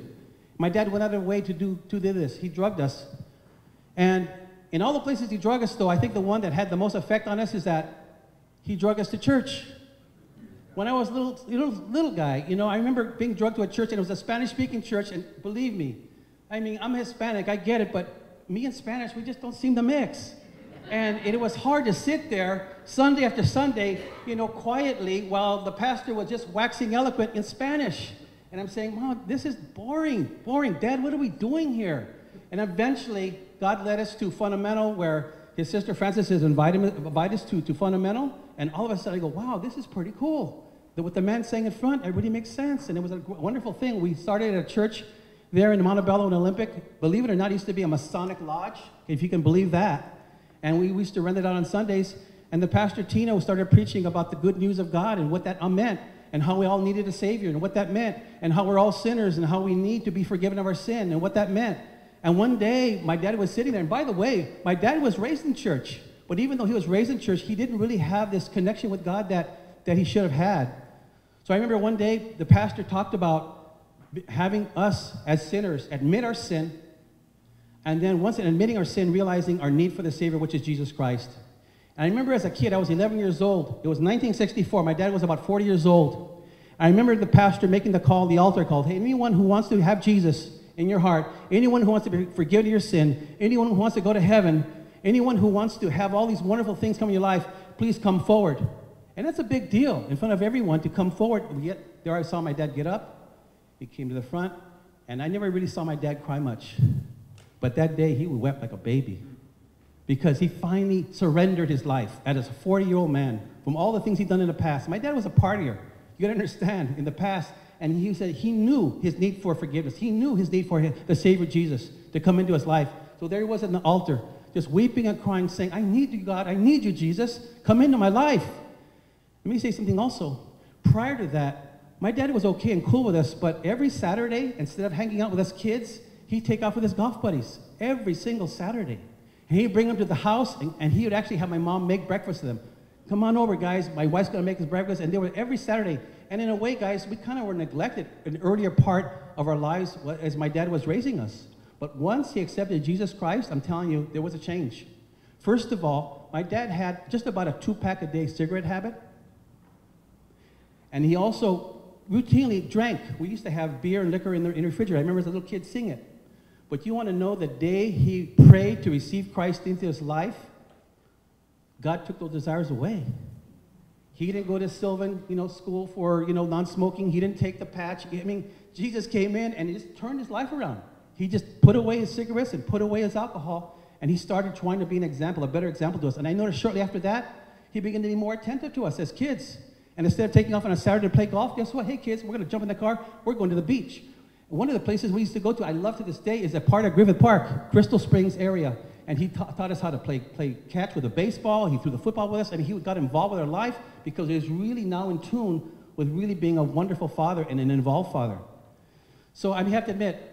Speaker 7: My dad went out of the way to do, to do this. He drugged us. And in all the places he drugged us, though, I think the one that had the most effect on us is that he drugged us to church. When I was a little, little, little guy, you know, I remember being drugged to a church, and it was a Spanish-speaking church, and believe me, I mean, I'm Hispanic, I get it, but me and Spanish, we just don't seem to mix. And it was hard to sit there Sunday after Sunday, you know, quietly while the pastor was just waxing eloquent in Spanish. And I'm saying, Mom, this is boring, boring. Dad, what are we doing here? And eventually, God led us to Fundamental, where his sister Frances has invited, invited us to, to Fundamental. And all of a sudden, I go, wow, this is pretty cool. That what the man saying in front, really makes sense. And it was a wonderful thing. We started a church there in Montebello and Olympic. Believe it or not, it used to be a Masonic lodge, if you can believe that. And we used to rent it out on Sundays. And the pastor Tino started preaching about the good news of God and what that meant and how we all needed a Savior and what that meant and how we're all sinners and how we need to be forgiven of our sin and what that meant. And one day, my dad was sitting there. And by the way, my dad was raised in church. But even though he was raised in church, he didn't really have this connection with God that, that he should have had. So I remember one day the pastor talked about having us as sinners admit our sin, and then once in admitting our sin, realizing our need for the Savior, which is Jesus Christ. And I remember as a kid, I was 11 years old. It was 1964. My dad was about 40 years old. I remember the pastor making the call, the altar call. Hey, anyone who wants to have Jesus in your heart, anyone who wants to be forgiven of your sin, anyone who wants to go to heaven, anyone who wants to have all these wonderful things come in your life, please come forward. And that's a big deal in front of everyone to come forward. Yet, there I saw my dad get up. He came to the front, and I never really saw my dad cry much. But that day, he wept like a baby because he finally surrendered his life as a 40 year old man from all the things he'd done in the past. My dad was a partier. You gotta understand, in the past, and he said he knew his need for forgiveness. He knew his need for the Savior Jesus to come into his life. So there he was at the altar, just weeping and crying, saying, I need you, God. I need you, Jesus. Come into my life. Let me say something also. Prior to that, my dad was okay and cool with us, but every Saturday, instead of hanging out with us kids, he'd take off with his golf buddies every single Saturday. And he'd bring them to the house, and, and he would actually have my mom make breakfast for them. Come on over, guys. My wife's gonna make us breakfast. And they were every Saturday. And in a way, guys, we kind of were neglected in earlier part of our lives as my dad was raising us. But once he accepted Jesus Christ, I'm telling you, there was a change. First of all, my dad had just about a two pack a day cigarette habit. And he also routinely drank. We used to have beer and liquor in the, in the refrigerator. I remember as a little kid seeing it. But you want to know the day he prayed to receive Christ into his life, God took those desires away. He didn't go to Sylvan, you know, school for, you know, non-smoking. He didn't take the patch. I mean, Jesus came in and he just turned his life around. He just put away his cigarettes and put away his alcohol, and he started trying to be an example, a better example to us. And I noticed shortly after that, he began to be more attentive to us as kids. And instead of taking off on a Saturday to play golf, guess what? Hey, kids, we're going to jump in the car. We're going to the beach. One of the places we used to go to, I love to this day, is a part of Griffith Park, Crystal Springs area. And he ta taught us how to play, play catch with a baseball. He threw the football with us, and he got involved with our life because he was really now in tune with really being a wonderful father and an involved father. So I have to admit,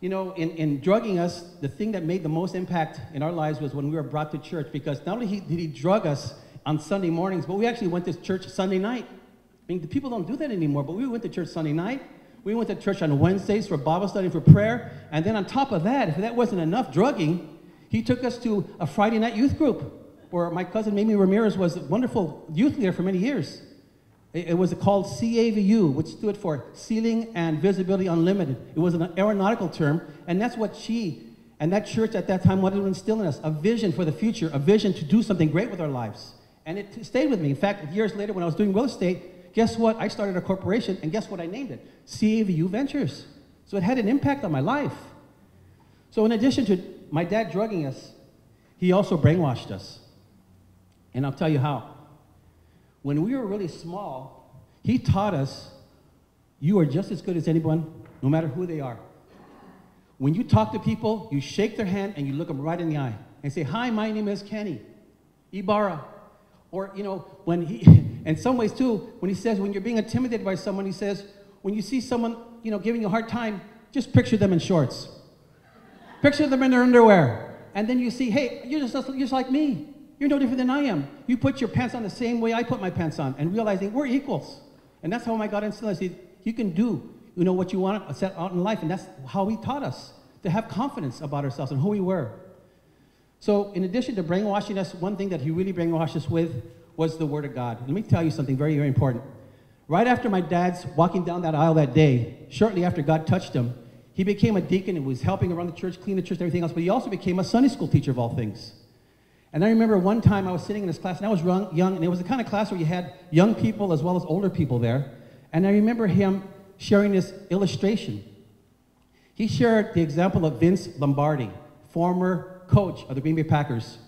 Speaker 7: you know, in, in drugging us, the thing that made the most impact in our lives was when we were brought to church because not only he, did he drug us on Sunday mornings, but we actually went to church Sunday night. I mean, the people don't do that anymore, but we went to church Sunday night. We went to church on Wednesdays for Bible study, for prayer. And then on top of that, if that wasn't enough drugging, he took us to a Friday night youth group where my cousin Mamie Ramirez was a wonderful youth leader for many years. It, it was called CAVU, which stood for Ceiling and Visibility Unlimited. It was an aeronautical term, and that's what she and that church at that time wanted to instill in us a vision for the future, a vision to do something great with our lives. And it stayed with me. In fact, years later, when I was doing real estate, guess what? I started a corporation, and guess what I named it? CAVU Ventures. So it had an impact on my life. So in addition to my dad drugging us, he also brainwashed us. And I'll tell you how. When we were really small, he taught us you are just as good as anyone, no matter who they are. When you talk to people, you shake their hand and you look them right in the eye and say, Hi, my name is Kenny Ybarra. Or, you know, when he, in some ways too, when he says, when you're being intimidated by someone, he says, when you see someone, you know, giving you a hard time, just picture them in shorts. picture them in their underwear. And then you see, hey, you're just, you're just like me. You're no different than I am. You put your pants on the same way I put my pants on, and realizing we're equals. And that's how my God instilled us. You can do, you know, what you want to set out in life, and that's how He taught us to have confidence about ourselves and who we were. So, in addition to brainwashing us, one thing that he really brainwashed us with was the Word of God. Let me tell you something very, very important. Right after my dad's walking down that aisle that day, shortly after God touched him, he became a deacon and was helping around the church, clean the church, and everything else, but he also became a Sunday school teacher of all things. And I remember one time I was sitting in this class, and I was young, young, and it was the kind of class where you had young people as well as older people there. And I remember him sharing this illustration. He shared the example of Vince Lombardi, former coach of the Green Bay Packers.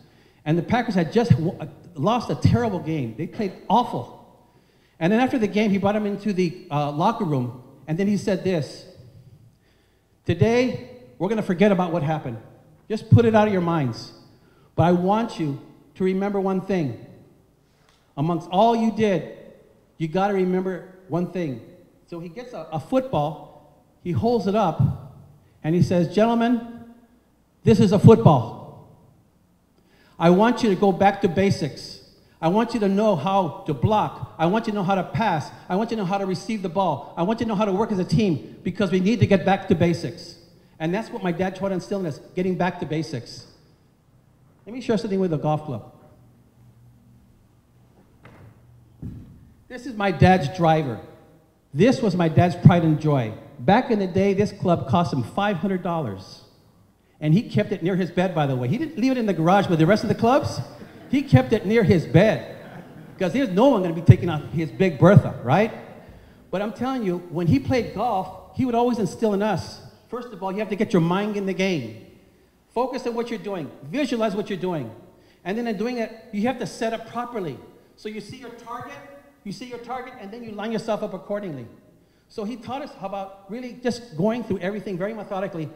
Speaker 7: And the Packers had just uh, lost a terrible game. They played awful. And then after the game, he brought him into the uh, locker room, and then he said this Today, we're going to forget about what happened. Just put it out of your minds. But I want you to remember one thing. Amongst all you did, you got to remember one thing. So he gets a, a football, he holds it up, and he says, Gentlemen, this is a football. I want you to go back to basics. I want you to know how to block. I want you to know how to pass. I want you to know how to receive the ball. I want you to know how to work as a team because we need to get back to basics. And that's what my dad tried to instill in us, getting back to basics. Let me share something with the golf club. This is my dad's driver. This was my dad's pride and joy. Back in the day, this club cost him $500. And he kept it near his bed, by the way. He didn't leave it in the garage with the rest of the clubs. He kept it near his bed because there's no one going to be taking out his big Bertha, right? But I'm telling you, when he played golf, he would always instill in us first of all, you have to get your mind in the game. Focus on what you're doing, visualize what you're doing. And then in doing it, you have to set up properly. So you see your target, you see your target, and then you line yourself up accordingly. So he taught us about really just going through everything very methodically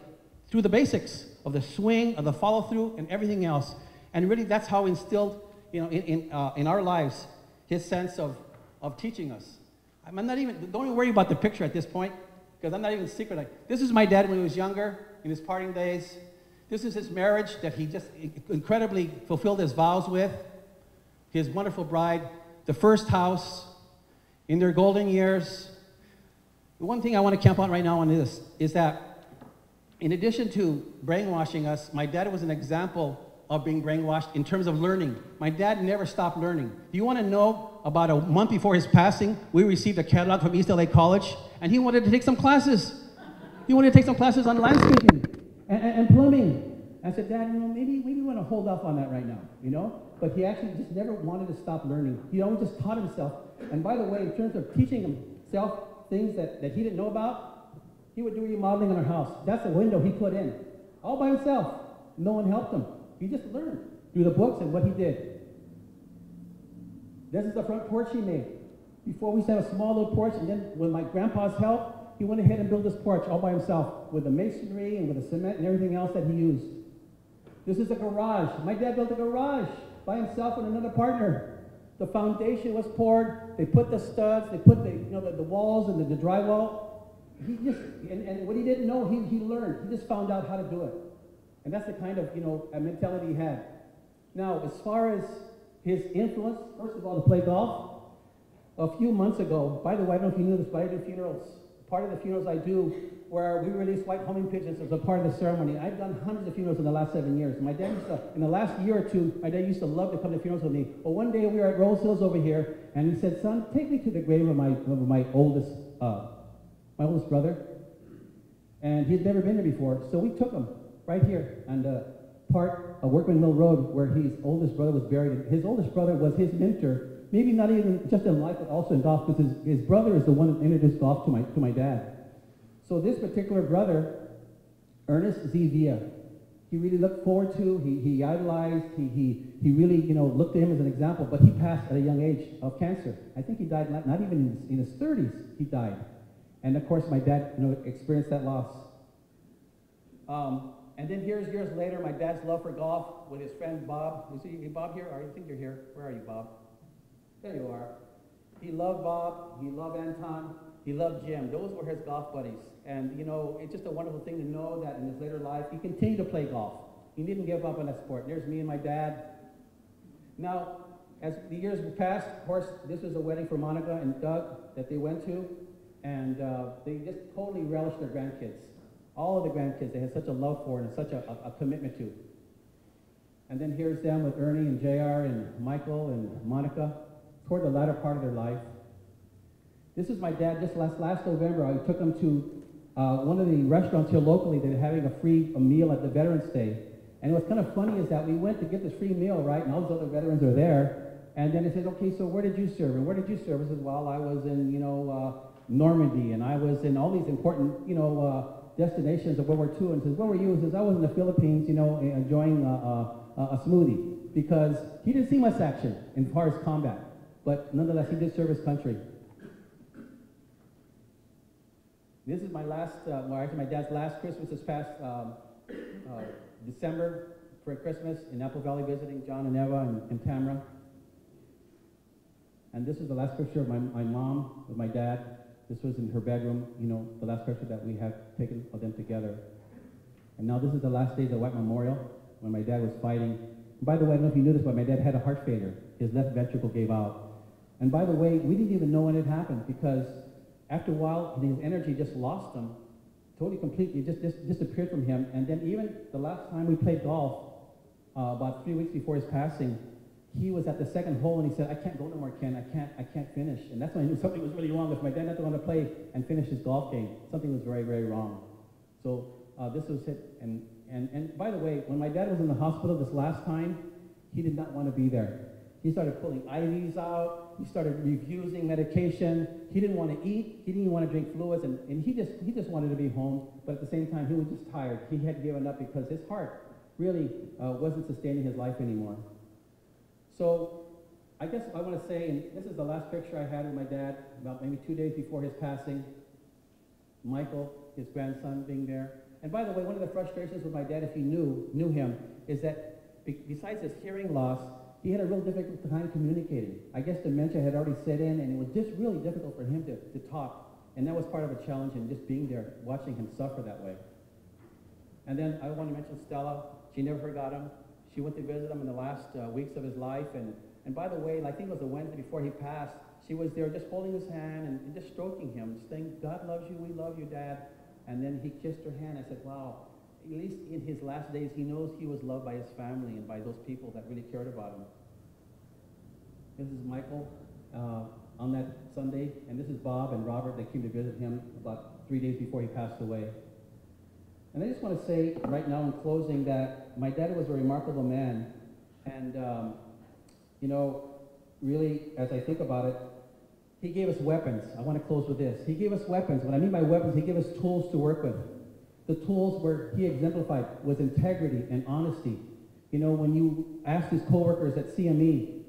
Speaker 7: through the basics of the swing, of the follow through, and everything else. And really, that's how instilled, you know, in, in, uh, in our lives, his sense of, of teaching us. I'm not even, don't even worry about the picture at this point, because I'm not even secret. Like, this is my dad when he was younger, in his parting days. This is his marriage that he just incredibly fulfilled his vows with, his wonderful bride, the first house, in their golden years. The one thing I want to camp on right now on this is that in addition to brainwashing us, my dad was an example of being brainwashed in terms of learning. My dad never stopped learning. Do you want to know about a month before his passing, we received a catalog from East LA College, and he wanted to take some classes. He wanted to take some classes on landscaping and, and, and plumbing. I said, Dad, you know, maybe, maybe we want to hold off on that right now, you know? But he actually just never wanted to stop learning. He always just taught himself. And by the way, in terms of teaching himself things that, that he didn't know about, he would do remodeling in our house. That's the window he put in, all by himself. No one helped him. He just learned through the books and what he did. This is the front porch he made. Before we set a small little porch, and then with my grandpa's help, he went ahead and built this porch all by himself with the masonry and with the cement and everything else that he used. This is a garage. My dad built a garage by himself and another partner. The foundation was poured. They put the studs. They put the you know the, the walls and the, the drywall. He just and, and what he didn't know, he, he learned. He just found out how to do it. And that's the kind of, you know, a mentality he had. Now, as far as his influence, first of all, to play golf, a few months ago, by the way, I don't know if you knew this, but I do funerals. Part of the funerals I do where we release white homing pigeons as a part of the ceremony. I've done hundreds of funerals in the last seven years. My dad used to, in the last year or two, my dad used to love to come to funerals with me. But one day we were at Rose Hills over here, and he said, son, take me to the grave of my, of my oldest, uh, my oldest brother. And he'd never been there before, so we took him right here on the uh, part of Workman Mill Road where his oldest brother was buried. His oldest brother was his mentor, maybe not even just in life, but also in golf, because his, his brother is the one that introduced golf to my, to my dad. So this particular brother, Ernest Z. Villa, he really looked forward to, he, he idolized, he, he, he really, you know, looked at him as an example, but he passed at a young age of cancer. I think he died not, not even in his, in his 30s, he died. And of course, my dad, you know, experienced that loss. Um, and then here's years later, my dad's love for golf with his friend Bob. Is he Bob here? Or you think you're here? Where are you, Bob? There you are. He loved Bob. He loved Anton. He loved Jim. Those were his golf buddies. And, you know, it's just a wonderful thing to know that in his later life, he continued to play golf. He didn't give up on that sport. There's me and my dad. Now, as the years passed, of course, this was a wedding for Monica and Doug that they went to. And uh, they just totally relish their grandkids all of the grandkids they had such a love for and such a, a, commitment to. And then here's them with Ernie and JR and Michael and Monica toward the latter part of their life. This is my dad. Just last, last November, I took him to uh, one of the restaurants here locally. They were having a free a meal at the Veterans Day. And what's kind of funny is that we went to get this free meal, right? And all these other veterans are there. And then they said, okay, so where did you serve? And where did you serve? I said, well, I was in, you know, uh, Normandy, and I was in all these important, you know, uh, destinations of World War II. And says, where were you? He says, I was in the Philippines, you know, enjoying a, a, a smoothie. Because he didn't see much action in far as combat. But nonetheless, he did serve his country. This is my last, uh, well, actually my dad's last Christmas this past um, uh, December for Christmas in Apple Valley visiting John and Eva and, and Tamara. And this is the last picture of my, my mom with my dad. This was in her bedroom, you know, the last picture that we have taken of them together. And now this is the last day of the White Memorial when my dad was fighting. And by the way, I don't know if you knew this, but my dad had a heart failure. His left ventricle gave out. And by the way, we didn't even know when it happened because after a while, his energy just lost him, totally, completely, just, just disappeared from him. And then even the last time we played golf, uh, about three weeks before his passing, he was at the second hole and he said, I can't go no more, Ken. I can't, I can't finish. And that's when I knew something was really wrong. If my dad didn't want to play and finish his golf game, something was very, very wrong. So uh, this was it. And, and, and by the way, when my dad was in the hospital this last time, he did not want to be there. He started pulling IVs out. He started refusing medication. He didn't want to eat. He didn't even want to drink fluids. And, and he, just, he just wanted to be home. But at the same time, he was just tired. He had given up because his heart really uh, wasn't sustaining his life anymore. So I guess I want to say, and this is the last picture I had with my dad, about maybe two days before his passing. Michael, his grandson, being there. And by the way, one of the frustrations with my dad, if he knew, knew him, is that be besides his hearing loss, he had a real difficult time communicating. I guess dementia had already set in, and it was just really difficult for him to, to talk. And that was part of a challenge in just being there, watching him suffer that way. And then I want to mention Stella. She never forgot him. She went to visit him in the last uh, weeks of his life. And, and by the way, I think it was the Wednesday before he passed, she was there just holding his hand and, and just stroking him, just saying, God loves you, we love you, Dad. And then he kissed her hand. I said, wow, at least in his last days, he knows he was loved by his family and by those people that really cared about him. This is Michael uh, on that Sunday, and this is Bob and Robert that came to visit him about three days before he passed away. And I just want to say right now in closing that my dad was a remarkable man. And, um, you know, really, as I think about it, he gave us weapons. I want to close with this. He gave us weapons. What I mean by weapons, he gave us tools to work with. The tools where he exemplified was integrity and honesty. You know, when you ask his coworkers at CME,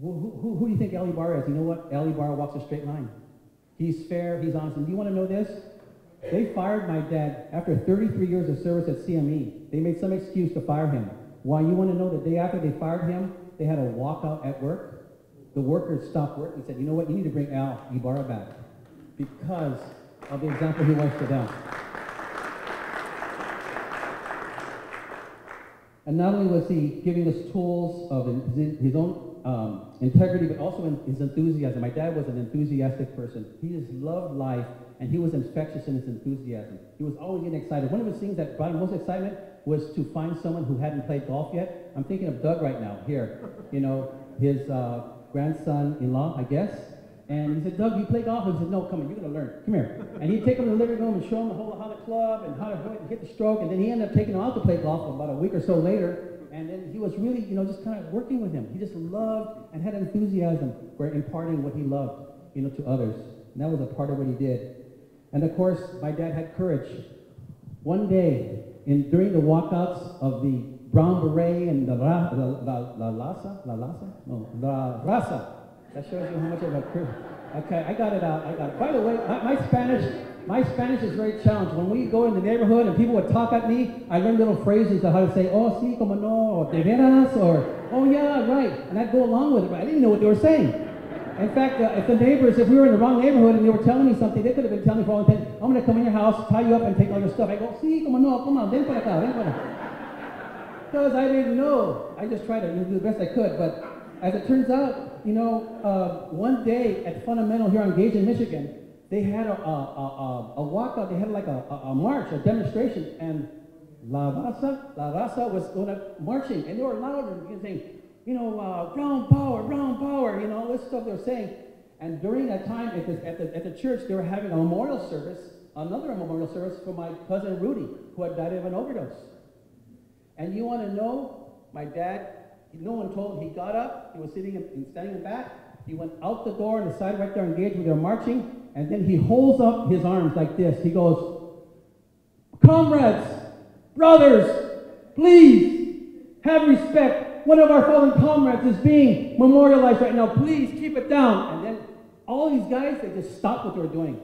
Speaker 7: who, who, who do you think Al Ybarra is? You know what? Al Ybarra walks a straight line. He's fair, he's honest. And do you want to know this? They fired my dad after 33 years of service at CME. They made some excuse to fire him. Why? You want to know the day after they fired him, they had a walkout at work? The workers stopped work and said, you know what, you need to bring Al Ybarra back because of the example he was to them. And not only was he giving us tools of his own um, integrity, but also in his enthusiasm. My dad was an enthusiastic person. He just loved life and he was infectious in his enthusiasm. He was always getting excited. One of the things that brought him most excitement was to find someone who hadn't played golf yet. I'm thinking of Doug right now, here. You know, his uh, grandson-in-law, I guess. And he said, Doug, you play golf? He said, no, come on, you're going to learn. Come here. And he'd take him to the living room and show him the whole, how to club and how to hit the stroke. And then he ended up taking him out to play golf about a week or so later. And then he was really, you know, just kind of working with him. He just loved and had enthusiasm for imparting what he loved, you know, to others. And that was a part of what he did. And of course, my dad had courage. One day, in, during the walkouts of the Brown Beret and the La, la, la, la Lasa, La Lasa? No, La Raza. That shows you how much of a courage. Okay, I got it out. I got it. By the way, my, my, Spanish, my Spanish is very challenged. When we go in the neighborhood and people would talk at me, I learned little phrases of how to say, oh, sí, como no, or de veras, or, oh, yeah, right. And I'd go along with it, but I didn't know what they were saying. In fact, uh, if the neighbors, if we were in the wrong neighborhood and they were telling me something, they could have been telling me for all I'm going to come in your house, tie you up, and take all your stuff. I go, "See, sí, como no, come on, ven para acá, ven para Because I didn't know. I just tried to do the best I could. But as it turns out, you know, uh, one day at Fundamental here on Gage in Michigan, they had a, a, a, a walkout, they had like a, a, march, a demonstration, and La Raza, La Raza was going to marching, and they were loud and saying, you know, uh, brown power, brown power, you know, all this stuff they were saying. And during that time at the, at, the, at the church, they were having a memorial service, another memorial service for my cousin Rudy, who had died of an overdose. And you want to know, my dad, no one told, him he got up, he was sitting and standing in back, he went out the door on the side right there engaged where they're marching, and then he holds up his arms like this. He goes, Comrades, brothers, please have respect. One of our fallen comrades is being memorialized right now. Please keep it down. And then all these guys, they just stopped what they were doing.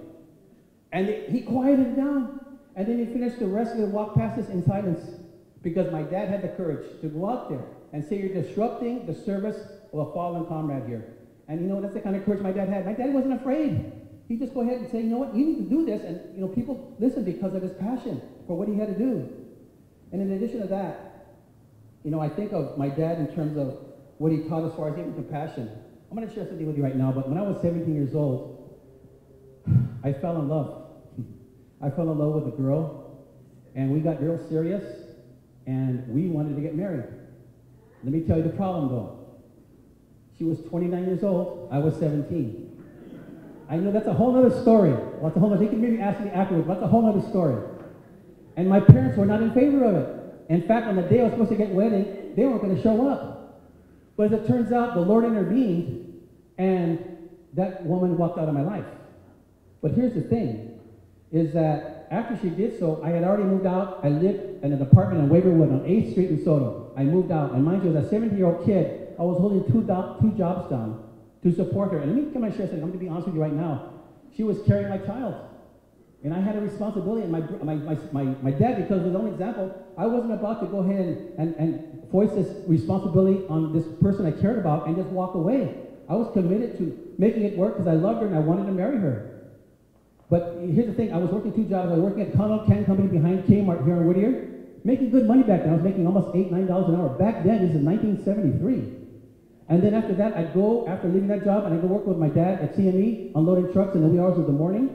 Speaker 7: And he quieted it down. And then he finished the rest of the walk past us in silence because my dad had the courage to go out there and say, You're disrupting the service of a fallen comrade here. And you know, that's the kind of courage my dad had. My dad wasn't afraid. He'd just go ahead and say, You know what, you need to do this. And, you know, people listen because of his passion for what he had to do. And in addition to that, you know, I think of my dad in terms of what he taught as far as even compassion. I'm going to share something with you right now, but when I was 17 years old, I fell in love. I fell in love with a girl, and we got real serious, and we wanted to get married. Let me tell you the problem, though. She was 29 years old, I was 17. I know that's a whole other story. That's a whole other, they can maybe ask me afterwards, but that's a whole other story. And my parents were not in favor of it. In fact, on the day I was supposed to get wedding, they weren't going to show up. But as it turns out, the Lord intervened, and that woman walked out of my life. But here's the thing, is that after she did so, I had already moved out. I lived in an apartment in Wyvernwood on 8th Street in Soto. I moved out. And mind you, as a 70-year-old kid, I was holding two, two jobs down to support her. And let me come and share something. I'm going to be honest with you right now. She was carrying my child. And I had a responsibility, and my, my, my, my, my dad, because of his own example, I wasn't about to go ahead and, and, and voice this responsibility on this person I cared about and just walk away. I was committed to making it work because I loved her and I wanted to marry her. But here's the thing, I was working two jobs. I was working at Connell Can Company behind Kmart here in Whittier, making good money back then. I was making almost eight, nine dollars an hour. Back then, this is 1973. And then after that, I'd go, after leaving that job, and I'd go work with my dad at CME, unloading trucks in the wee hours of the morning.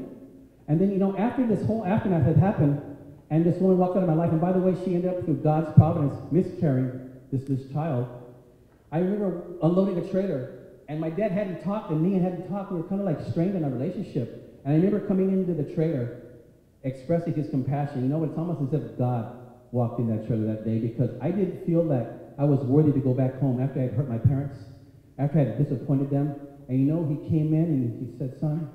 Speaker 7: And then, you know, after this whole aftermath had happened, and this woman walked out of my life, and by the way, she ended up through God's providence miscarrying this, this child. I remember unloading a trailer, and my dad hadn't talked, and me and hadn't talked. We were kind of like strained in our relationship. And I remember coming into the trailer, expressing his compassion. You know, it's almost as if God walked in that trailer that day because I didn't feel that I was worthy to go back home after I had hurt my parents, after I had disappointed them. And you know, he came in and he said, Son,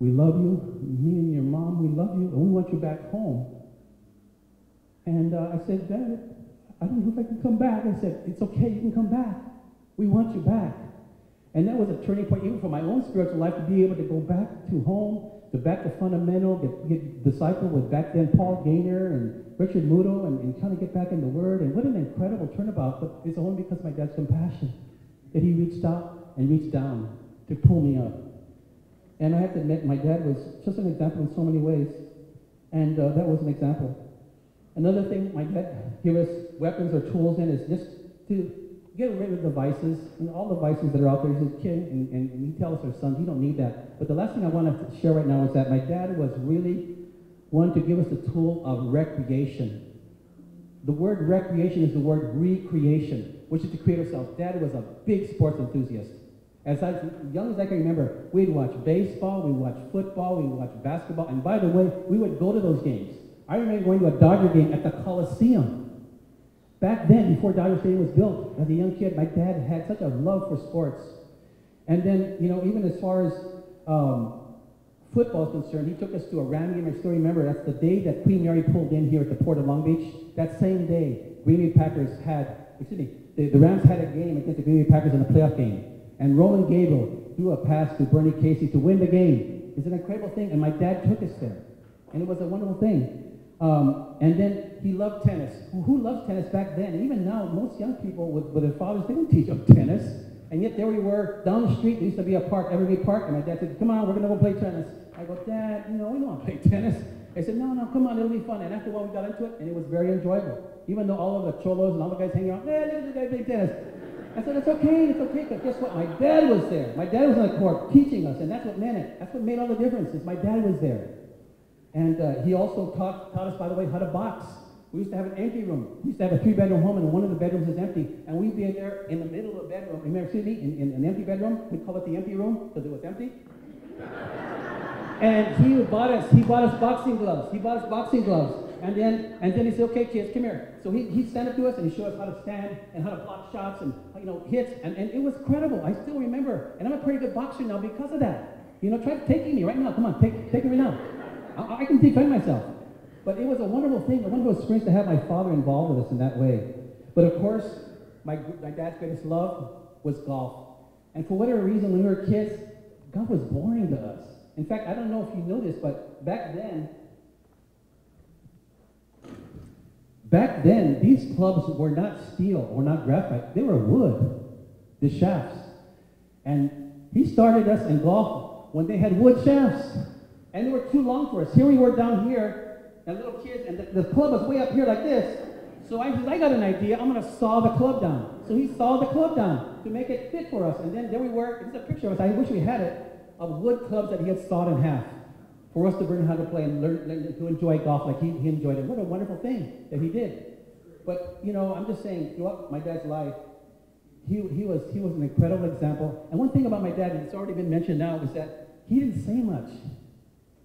Speaker 7: we love you. Me and your mom, we love you, and we want you back home. And uh, I said, Dad, I don't know if I can come back. I said, It's okay, you can come back. We want you back. And that was a turning point even for my own spiritual life to be able to go back to home, to back to fundamental, get, get discipled with back then Paul Gaynor and Richard Muto and, and kind of get back in the Word. And what an incredible turnabout. But it's only because my dad's compassion that he reached out and reached down to pull me up. And I have to admit, my dad was just an example in so many ways. And uh, that was an example. Another thing my dad gave us weapons or tools in is just to get rid of the vices and all the vices that are out there. He's a kid, and, and, and he tells our sons, you don't need that. But the last thing I want to share right now is that my dad was really one to give us the tool of recreation. The word recreation is the word recreation, which is to create ourselves. Dad was a big sports enthusiast. As I, young as I can remember, we'd watch baseball, we'd watch football, we'd watch basketball, and by the way, we would go to those games. I remember going to a Dodger game at the Coliseum. Back then, before Dodger Stadium was built, as a young kid, my dad had such a love for sports. And then, you know, even as far as um, football is concerned, he took us to a Ram game. I still remember that's the day that Queen Mary pulled in here at the Port of Long Beach. That same day, Green Bay Packers had, excuse me, the, the Rams had a game against the Green Bay Packers in a playoff game. And Roman Gabriel threw a pass to Bernie Casey to win the game. It's an incredible thing, and my dad took us there. And it was a wonderful thing. Um, and then he loved tennis. Who, loves tennis back then? Even now, most young people with, with their fathers, they don't teach them tennis. And yet there we were down the street. There used to be a park, Evergreen Park, and my dad said, "Come on, we're gonna go play tennis." I go, "Dad, you know we don't want to play tennis." I said, "No, no, come on, it'll be fun." And after a while, we got into it, and it was very enjoyable. Even though all of the cholos and all the guys hanging around, "Hey, look at the guy playing tennis." I said, "It's okay, it's okay." Because guess what? My dad was there. My dad was on the court teaching us, and that's what meant it. That's what made all the difference. Is my dad was there. And uh, he also taught, taught us, by the way, how to box. We used to have an empty room. We used to have a three-bedroom home, and one of the bedrooms is empty. And we'd be in there in the middle of the bedroom. Remember, excuse me, in, in an empty bedroom. We call it the empty room because it was empty. and he bought us. He bought us boxing gloves. He bought us boxing gloves. And then, and then he said, okay, kids, come here. So he, he stand up to us and he showed us how to stand and how to block shots and, you know, hits. And, and it was incredible. I still remember. And I'm a pretty good boxer now because of that. You know, try taking me right now. Come on, take, take me right now. I, I can defend myself. But it was a wonderful thing, a wonderful experience to have my father involved with us in that way. But of course, my, my dad's greatest love was golf. And for whatever reason, when we were kids, golf was boring to us. In fact, I don't know if you know this, but back then, back then, these clubs were not steel or not graphite. They were wood, the shafts. And he started us in golf when they had wood shafts. And they were too long for us. Here we were down here, and little kids, and the, the club was way up here like this. So I I got an idea. I'm going to saw the club down. So he sawed the club down to make it fit for us. And then there we were. It's a picture of us. I wish we had it of wood clubs that he had sawed in half for us to learn how to play and learn, learn to enjoy golf like he, he enjoyed it. What a wonderful thing that he did. But, you know, I'm just saying, throughout my dad's life, he, he, was, he was an incredible example. And one thing about my dad, and it's already been mentioned now, is that he didn't say much.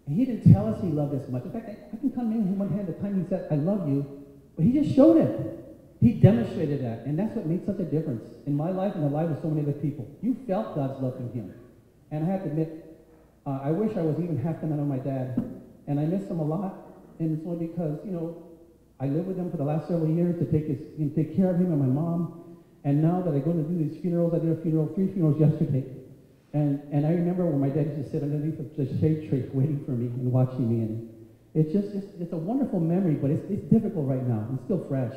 Speaker 7: And he didn't tell us he loved us much. In fact, I, I can come in one hand the time he said, I love you, but he just showed it. He demonstrated that. And that's what made such a difference in my life and the life of so many other people. You felt God's love in him. And I have to admit, uh, I wish I was even half the man of my dad. And I miss him a lot. And it's only because, you know, I lived with him for the last several years to take, his, you know, take care of him and my mom. And now that I go to do these funerals, I did a funeral, three funerals yesterday. And, and I remember when my dad used to sit underneath the shade tree waiting for me and watching me. And it's just, it's, it's a wonderful memory, but it's, it's difficult right now. It's still fresh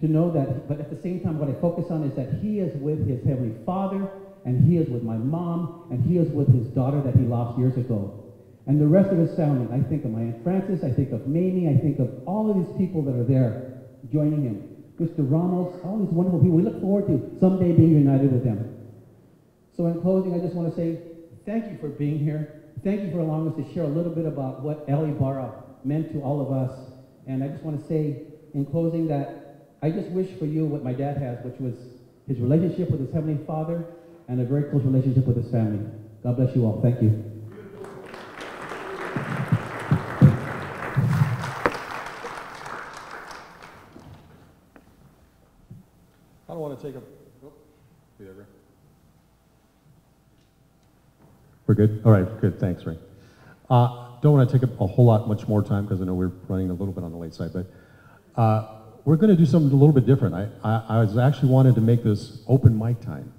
Speaker 7: to know that, but at the same time, what I focus on is that he is with his Heavenly Father and he is with my mom, and he is with his daughter that he lost years ago. And the rest of his family, I think of my Aunt Frances, I think of Mamie, I think of all of these people that are there joining him. Mr. Ramos, all these wonderful people. We look forward to someday being united with them. So in closing, I just want to say thank you for being here. Thank you for allowing us to share a little bit about what Al Ybarra meant to all of us. And I just want to say in closing that I just wish for you what my dad has, which was his relationship with his Heavenly Father and a very close relationship with his family. God bless you all. Thank you.
Speaker 2: I don't want to take a. Oh, We're good? All right, good. Thanks, Ray. Uh, don't want to take a, a whole lot much more time because I know we're running a little bit on the late side, but uh, we're going to do something a little bit different. I, I, I was actually wanted to make this open mic time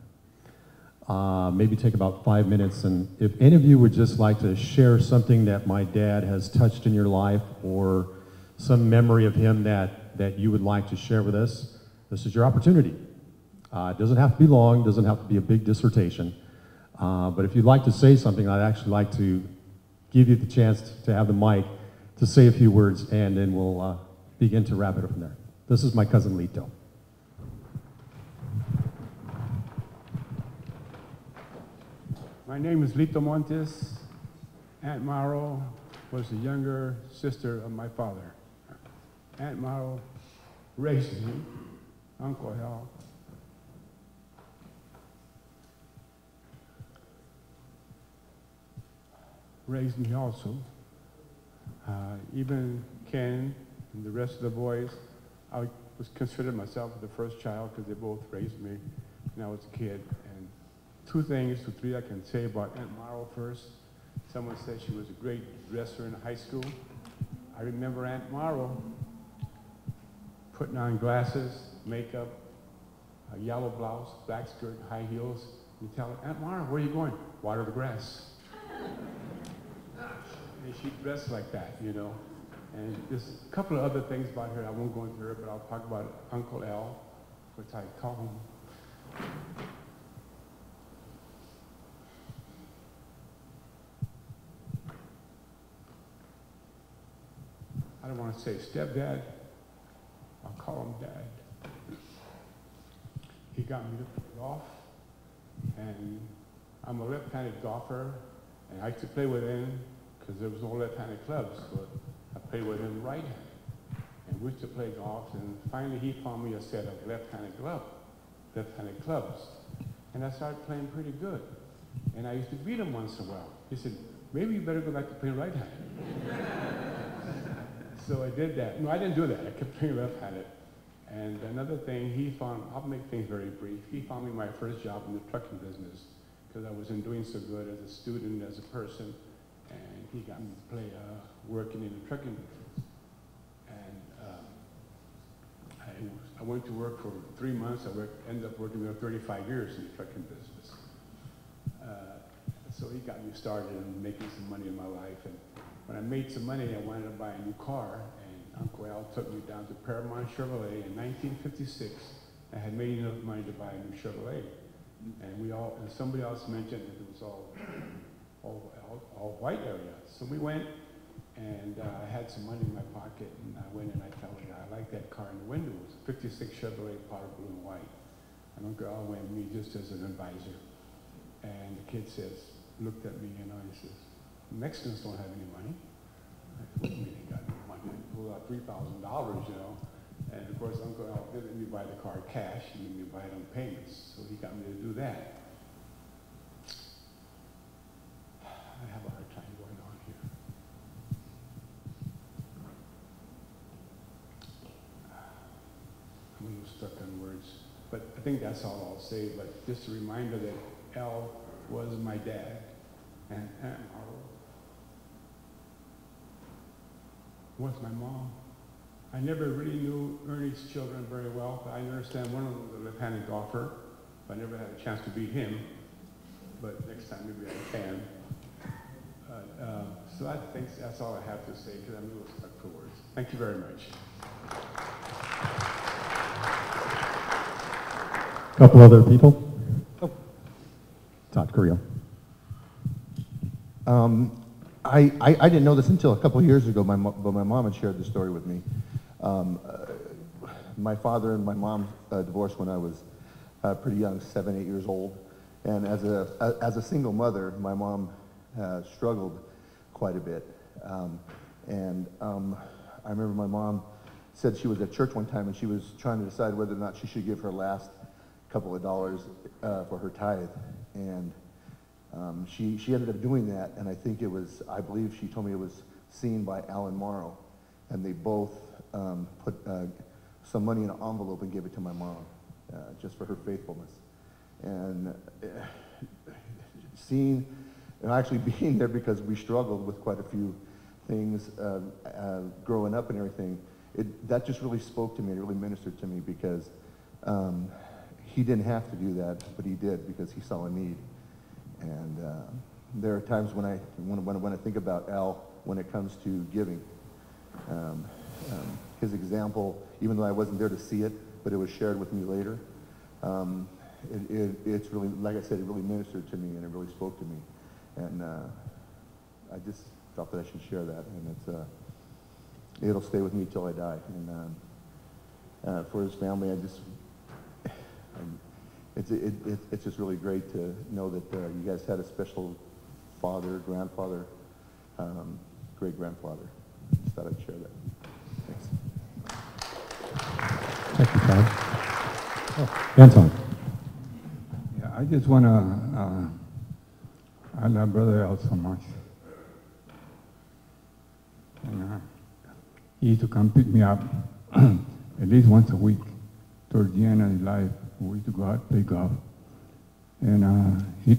Speaker 2: uh, maybe take about five minutes. And if any of you would just like to share something that my dad has touched in your life or some memory of him that, that you would like to share with us, this is your opportunity. Uh, it doesn't have to be long, doesn't have to be a big dissertation. Uh, but if you'd like to say something, I'd actually like to give you the chance to have the mic to say a few words, and then we'll uh, begin to wrap it up from there. This is my cousin Lito.
Speaker 8: My name is Lito Montes. Aunt Maro was the younger sister of my father. Aunt Maro raised me, Uncle Al. Raised me also. Uh, even Ken and the rest of the boys, I was considered myself the first child because they both raised me when I was a kid two things, two, three I can say about Aunt Maro first. Someone said she was a great dresser in high school. I remember Aunt Maro putting on glasses, makeup, a yellow blouse, black skirt, high heels. You tell her, Aunt Mara, where are you going? Water the grass. and she dressed like that, you know. And there's a couple of other things about her. I won't go into her, but I'll talk about Uncle Al, which I call him. I don't want to say stepdad. I'll call him dad. He got me to golf, and I'm a left-handed golfer, and I used to play with him because there was no left-handed clubs, but I played with him right. And we used to play golf, and finally he found me a set of left-handed glove, left-handed clubs. And I started playing pretty good. And I used to beat him once in a while. He said, maybe you better go back to playing right hand. So I did that. No, I didn't do that. I kept picking up at it. And another thing, he found, I'll make things very brief. He found me my first job in the trucking business because I wasn't doing so good as a student, as a person. And he got me to play, uh, working in the trucking business. And um, I, I went to work for three months. I worked, ended up working there 35 years in the trucking business. Uh, so he got me started in making some money in my life. And when I made some money, I wanted to buy a new car. And Uncle Al took me down to Paramount Chevrolet in 1956. I had made enough money to buy a new Chevrolet. And we all, and somebody else mentioned that it was all, all, all, all white area. So we went and uh, I had some money in my pocket and I went and I told her, I like that car in the window. It was a 56 Chevrolet powder blue and white. And Uncle Al went with me just as an advisor. And the kid says, looked at me, you know, he says, Mexicans don't have any money. $3,000, you know. And of course, Uncle Al didn't me buy the car cash, he made me buy it on payments. So he got me to do that. I have a hard time going on here. I'm a little stuck on words, but I think that's all I'll say. But just a reminder that Al was my dad, and Aunt Marl was my mom. I never really knew Ernie's children very well, but I understand one of them was a left-handed golfer. but I never had a chance to beat him, but next time maybe I can. Uh, uh, so I think that's all I have to say because I'm a little stuck for words. Thank you very much.
Speaker 9: A Couple other people? Oh. Todd Creel. Um, I, I, I didn't know this until a couple years ago, my, but my mom had shared the story with me. Um, uh, my father and my mom uh, divorced when I was uh, pretty young, seven, eight years old. And as a, a- as a single mother, my mom uh, struggled quite a bit. Um, and um, I remember my mom said she was at church one time and she was trying to decide whether or not she should give her last couple of dollars uh, for her tithe. And um, she, she ended up doing that, and I think it was, I believe she told me it was seen by Alan Morrow. And they both um, put uh, some money in an envelope and gave it to my mom, uh, just for her faithfulness. And uh, seeing, and actually being there because we struggled with quite a few things uh, uh, growing up and everything, it, that just really spoke to me, it really ministered to me because um, he didn't have to do that, but he did because he saw a need. And uh, there are times when I, when, when, when I think about Al when it comes to giving. Um, um, his example, even though I wasn't there to see it, but it was shared with me later, um, it, it, it's really, like I said, it really ministered to me and it really spoke to me. And uh, I just felt that I should share that. And it's, uh, it'll stay with me till I die. And um, uh, for his family, I just, um, it's, it, it, it's just really great to know that uh, you guys had a special father, grandfather, um, great grandfather. Just thought I'd share that. Thanks.
Speaker 10: Thank you, Todd. Oh, Anton.
Speaker 11: Yeah, I just want to, uh, I love Brother Al so much. And uh, he used to come pick me up at least once a week towards the end of his life. We used to go out play golf. And uh, he,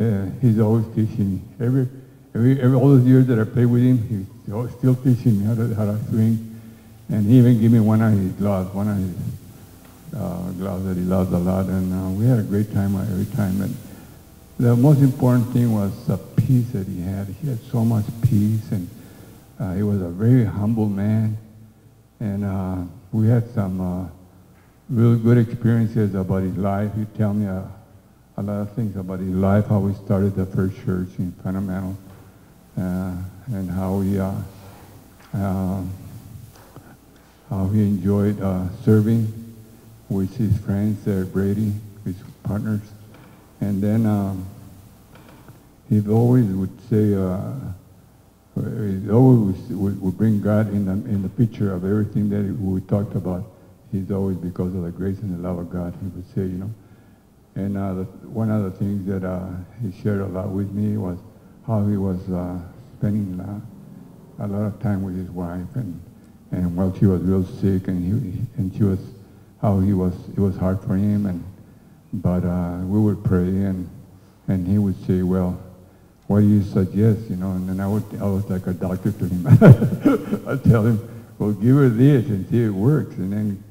Speaker 11: uh, he's always teaching me. Every, every, every, all those years that I played with him, he's still teaching me how to, how to swing. And he even gave me one of his gloves, one of his uh, gloves that he loves a lot, and uh, we had a great time every time. And the most important thing was the peace that he had. He had so much peace, and uh, he was a very humble man. And uh, we had some uh, really good experiences about his life. He tell me a, a lot of things about his life, how he started the first church in Panamano, uh, and how he uh, uh, how he enjoyed uh, serving with his friends there, Brady, his partners. And then um, he always would say, uh, he always would, would bring God in the, in the picture of everything that we talked about. He's always, because of the grace and the love of God, he would say, you know. And uh, the, one of the things that uh, he shared a lot with me was how he was uh, spending uh, a lot of time with his wife, and and while she was real sick, and he and she was how he was it was hard for him, and but uh, we would pray, and and he would say, well, what do you suggest, you know? And then I would I was like a doctor to him. I tell him, well, give her this and see if it works, and then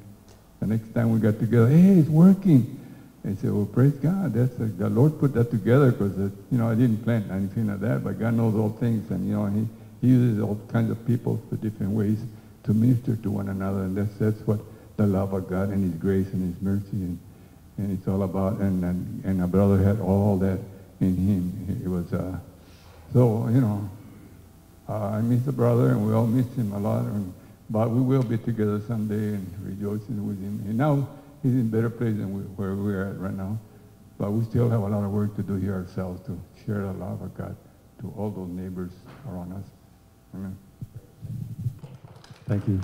Speaker 11: the next time we got together, hey, it's working. I said, well, praise God. That's a, the Lord put that together because, you know, I didn't plan anything like that, but God knows all things. And, you know, he, he uses all kinds of people for different ways to minister to one another. And that's, that's what the love of God and his grace and his mercy and, and it's all about. And, and, and a brother had all that in him. It was, uh, so, you know, uh, I miss the brother and we all miss him a lot. And, but we will be together someday and rejoicing with him. And now he's in better place than we, where we're at right now. But we still have a lot of work to do here ourselves to share the love of God to all those neighbors around us. Amen.
Speaker 10: Thank you.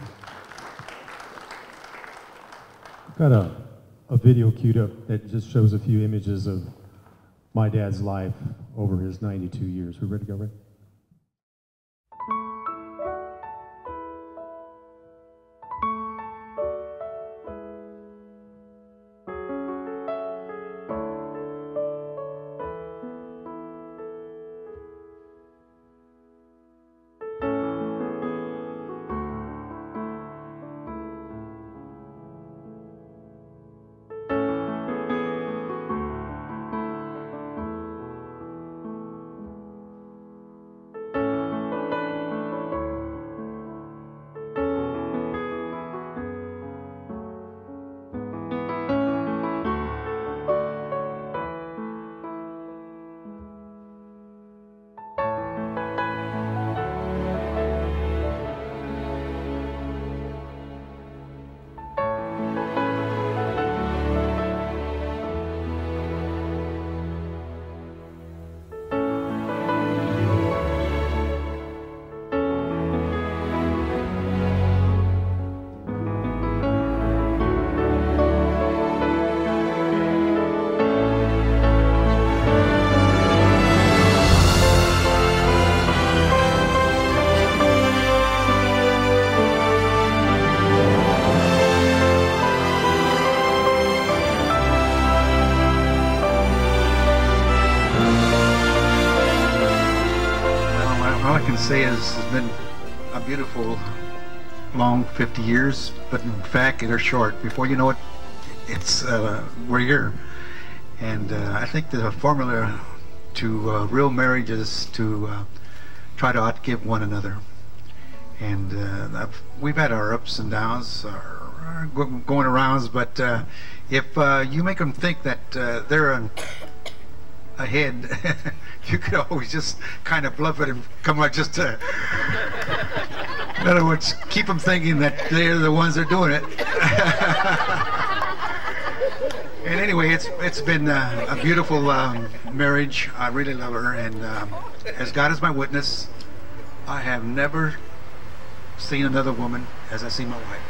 Speaker 10: Got a, a video queued up that just shows a few images of my dad's life over his 92 years. We ready to go, Ray?
Speaker 12: Say is it's been a beautiful, long 50 years, but in fact, they're short. Before you know it, it's uh, we're here, and uh, I think the formula to uh, real marriage is to uh, try to outgive one another. And uh, we've had our ups and downs, our, our going arounds, but uh, if you make them think that they're an ahead, you could always just kind of bluff it and come out just to, in other words, keep them thinking that they're the ones that are doing it. and anyway, it's it's been uh, a beautiful um, marriage. I really love her, and um, as God is my witness, I have never seen another woman as I see my wife.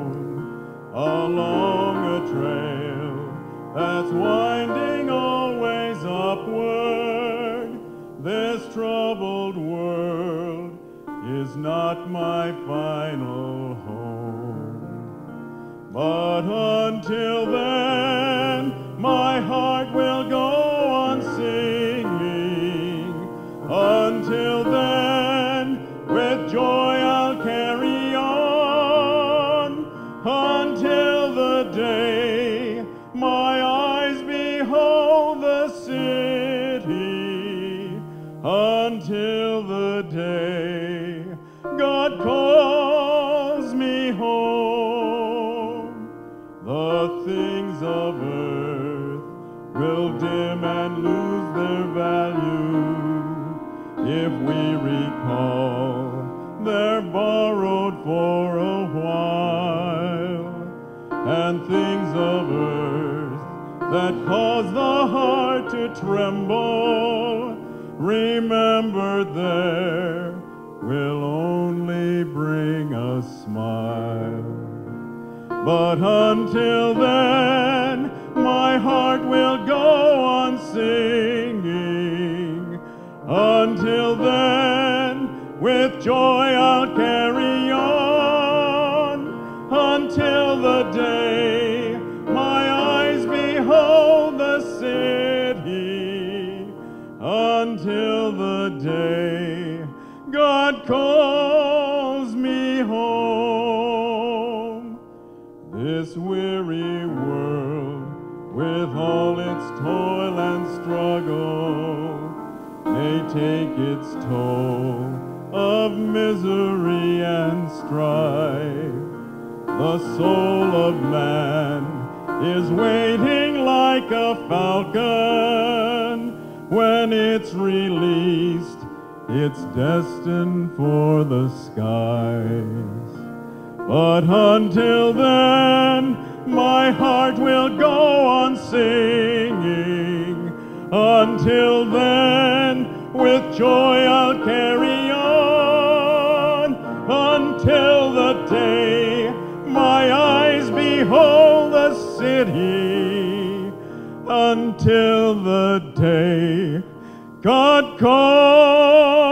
Speaker 4: along a trail that's winding always upward. This troubled world is not my final home. But until then, my that cause the heart to tremble, remember there will only bring a smile. But until then, my heart will go on singing. Until then, with joy misery and strife. The soul of man is waiting like a falcon. When it's released, it's destined for the skies. But until then, my heart will go on singing. Until then, with joy I'll carry. Until the day my eyes behold the city. Until the day God calls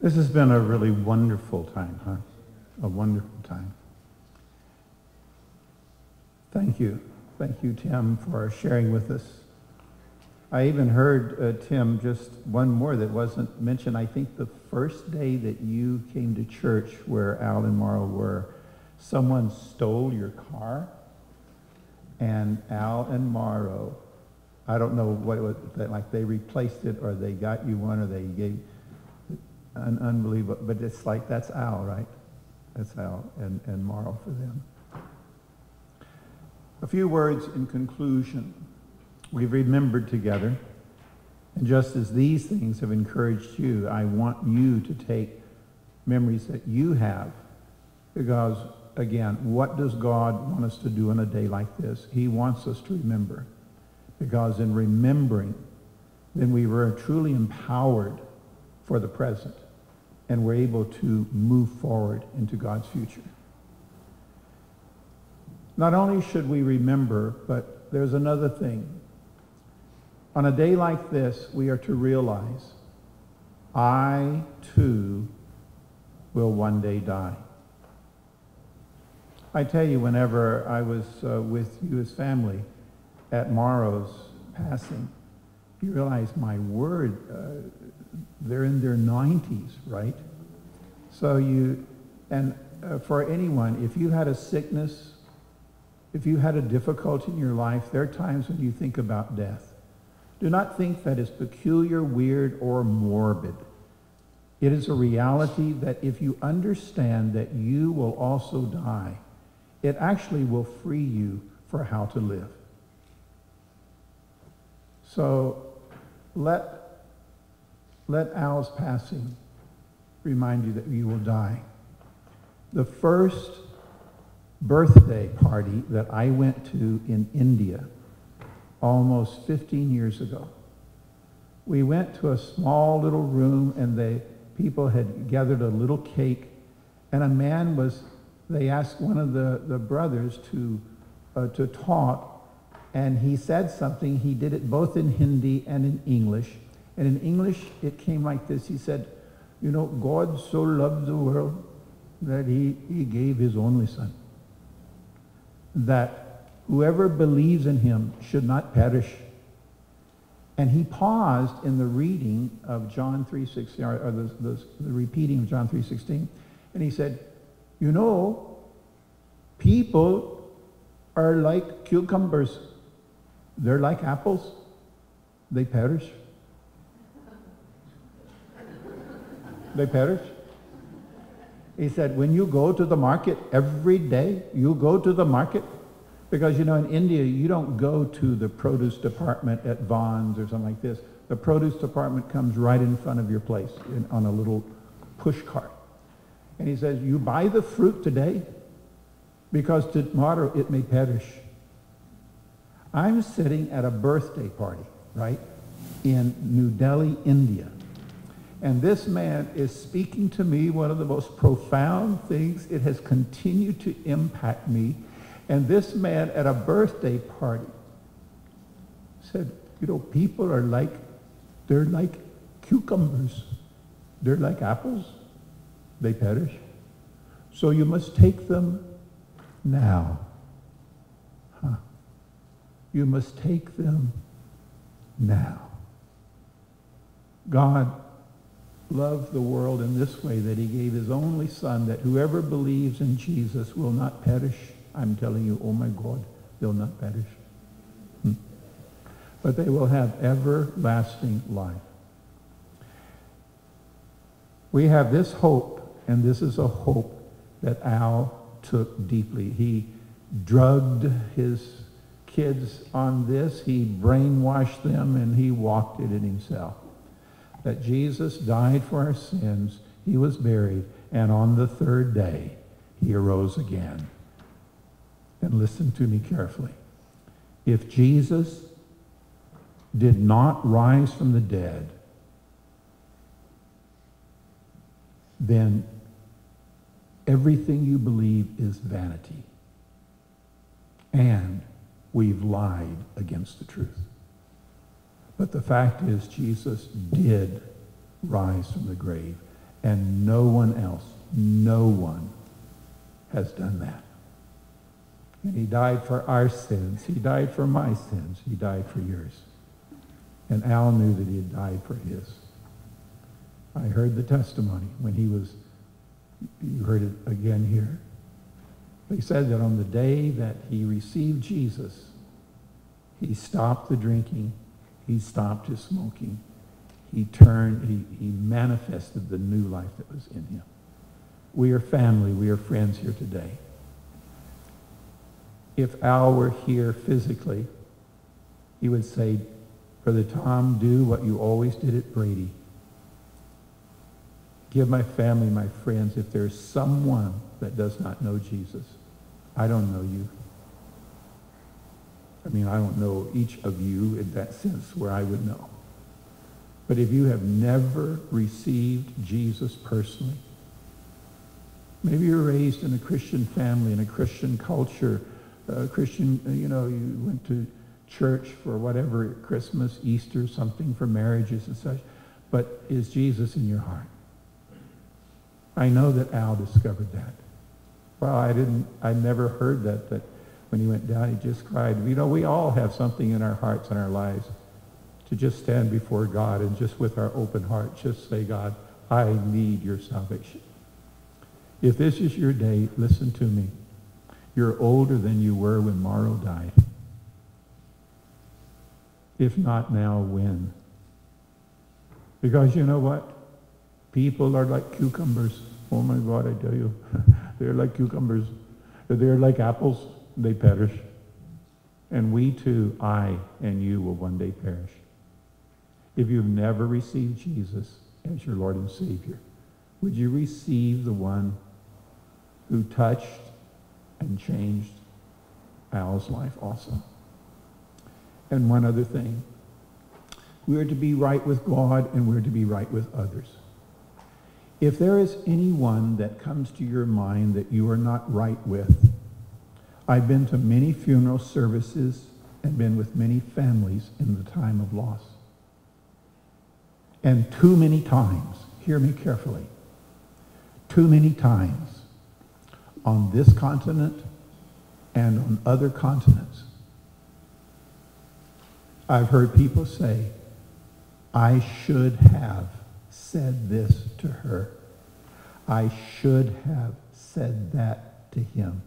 Speaker 3: This has been a really wonderful time, huh? A wonderful time. Thank you. Thank you, Tim, for sharing with us. I even heard, uh, Tim, just one more that wasn't mentioned. I think the first day that you came to church where Al and Mara were, someone stole your car. And Al and Morrow, I don't know what it was, like they replaced it or they got you one or they gave, un- unbelievable. But it's like, that's Al, right? That's Al and, and Morrow for them. A few words in conclusion. We've remembered together. And just as these things have encouraged you, I want you to take memories that you have. Because, again, what does God want us to do on a day like this? He wants us to remember. Because in remembering, then we were truly empowered for the present. And we're able to move forward into God's future. Not only should we remember, but there's another thing. On a day like this, we are to realize, I too will one day die. I tell you, whenever I was uh, with you as family at Morrow's passing, you realize my word, uh, they're in their 90s, right? So you, and uh, for anyone, if you had a sickness, if you had a difficulty in your life, there are times when you think about death. Do not think that is peculiar, weird, or morbid. It is a reality that if you understand that you will also die, it actually will free you for how to live. So let let Al's passing remind you that you will die. The first birthday party that I went to in India almost 15 years ago, we went to a small little room and they, people had gathered a little cake and a man was, they asked one of the, the brothers to, uh, to talk and he said something. He did it both in Hindi and in English. And in English, it came like this. He said, you know, God so loved the world that he, he gave his only son. That whoever believes in him should not perish. And he paused in the reading of John 3.16, or, or the, the, the repeating of John 3.16, and he said, you know, people are like cucumbers. They're like apples. They perish. They perish. He said, when you go to the market every day, you go to the market, because you know in India you don't go to the produce department at Vons or something like this. The produce department comes right in front of your place in, on a little push cart. And he says, you buy the fruit today because tomorrow it may perish. I'm sitting at a birthday party, right, in New Delhi, India. And this man is speaking to me one of the most profound things. It has continued to impact me. And this man at a birthday party said, you know, people are like, they're like cucumbers. They're like apples. They perish. So you must take them now. Huh. You must take them now. God loved the world in this way that he gave his only son that whoever believes in Jesus will not perish. I'm telling you, oh my God, they'll not perish. Hmm. But they will have everlasting life. We have this hope, and this is a hope that Al took deeply. He drugged his kids on this. He brainwashed them, and he walked it in himself. That Jesus died for our sins, he was buried, and on the third day, he arose again. And listen to me carefully. If Jesus did not rise from the dead, then everything you believe is vanity. And we've lied against the truth. But the fact is, Jesus did rise from the grave, and no one else, no one has done that. And he died for our sins. He died for my sins. He died for yours. And Al knew that he had died for his. I heard the testimony when he was, you heard it again here. He said that on the day that he received Jesus, he stopped the drinking, he stopped his smoking, he turned, he, he manifested the new life that was in him. We are family, we are friends here today. If Al were here physically, he would say, Brother Tom, do what you always did at Brady. Give my family, my friends, if there's someone that does not know Jesus, I don't know you. I mean, I don't know each of you in that sense where I would know. But if you have never received Jesus personally, maybe you're raised in a Christian family, in a Christian culture, a Christian, you know, you went to church for whatever, Christmas, Easter, something for marriages and such, but is Jesus in your heart? I know that Al discovered that. Well, I didn't, I never heard that, that when he went down, he just cried. You know, we all have something in our hearts and our lives to just stand before God and just with our open heart, just say, God, I need your salvation. If this is your day, listen to me. You're older than you were when Morrow died. If not now, when? Because you know what? People are like cucumbers. Oh my God, I tell you. They're like cucumbers. They're like apples. They perish. And we too, I and you, will one day perish. if you've never received Jesus as your Lord and Savior, would you receive the one who touched and changed Al's life also? And one other thing. We are to be right with God and we're to be right with others. If there is anyone that comes to your mind that you are not right with, I've been to many funeral services and been with many families in the time of loss. And too many times, hear me carefully, too many times on this continent and on other continents, I've heard people say, I should have said this to her. I should have said that to him.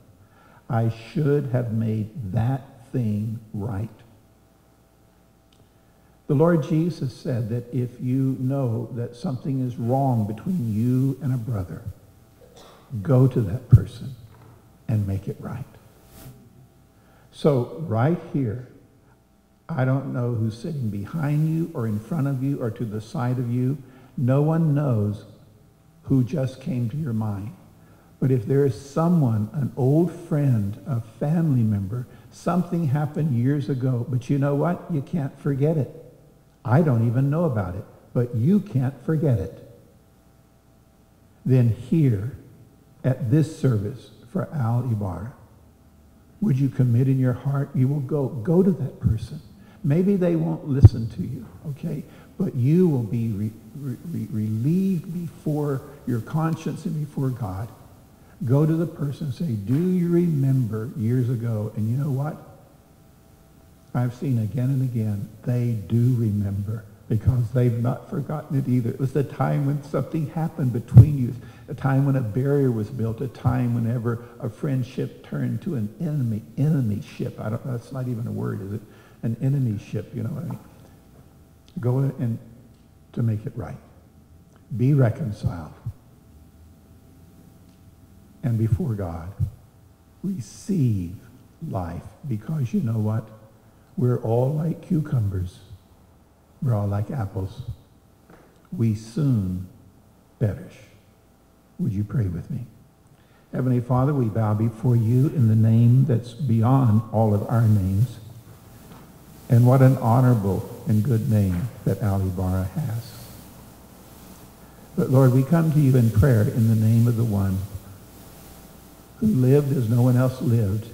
Speaker 3: I should have made that thing right. The Lord Jesus said that if you know that something is wrong between you and a brother, go to that person and make it right. So right here, I don't know who's sitting behind you or in front of you or to the side of you. No one knows who just came to your mind. But if there is someone, an old friend, a family member, something happened years ago, but you know what? You can't forget it. I don't even know about it, but you can't forget it. Then here at this service for Al Ybarra, would you commit in your heart? You will go. Go to that person. Maybe they won't listen to you, okay? But you will be re- re- relieved before your conscience and before God. Go to the person and say, do you remember years ago? And you know what? I've seen again and again, they do remember because they've not forgotten it either. It was the time when something happened between you, a time when a barrier was built, a time whenever a friendship turned to an enemy, enemy ship. I don't, that's not even a word, is it? An enemy ship, you know what I mean? Go and to make it right. Be reconciled. And before God, receive life because you know what? We're all like cucumbers. We're all like apples. We soon perish. Would you pray with me? Heavenly Father, we bow before you in the name that's beyond all of our names. And what an honorable and good name that Al Ybarra has. But Lord, we come to you in prayer in the name of the one who lived as no one else lived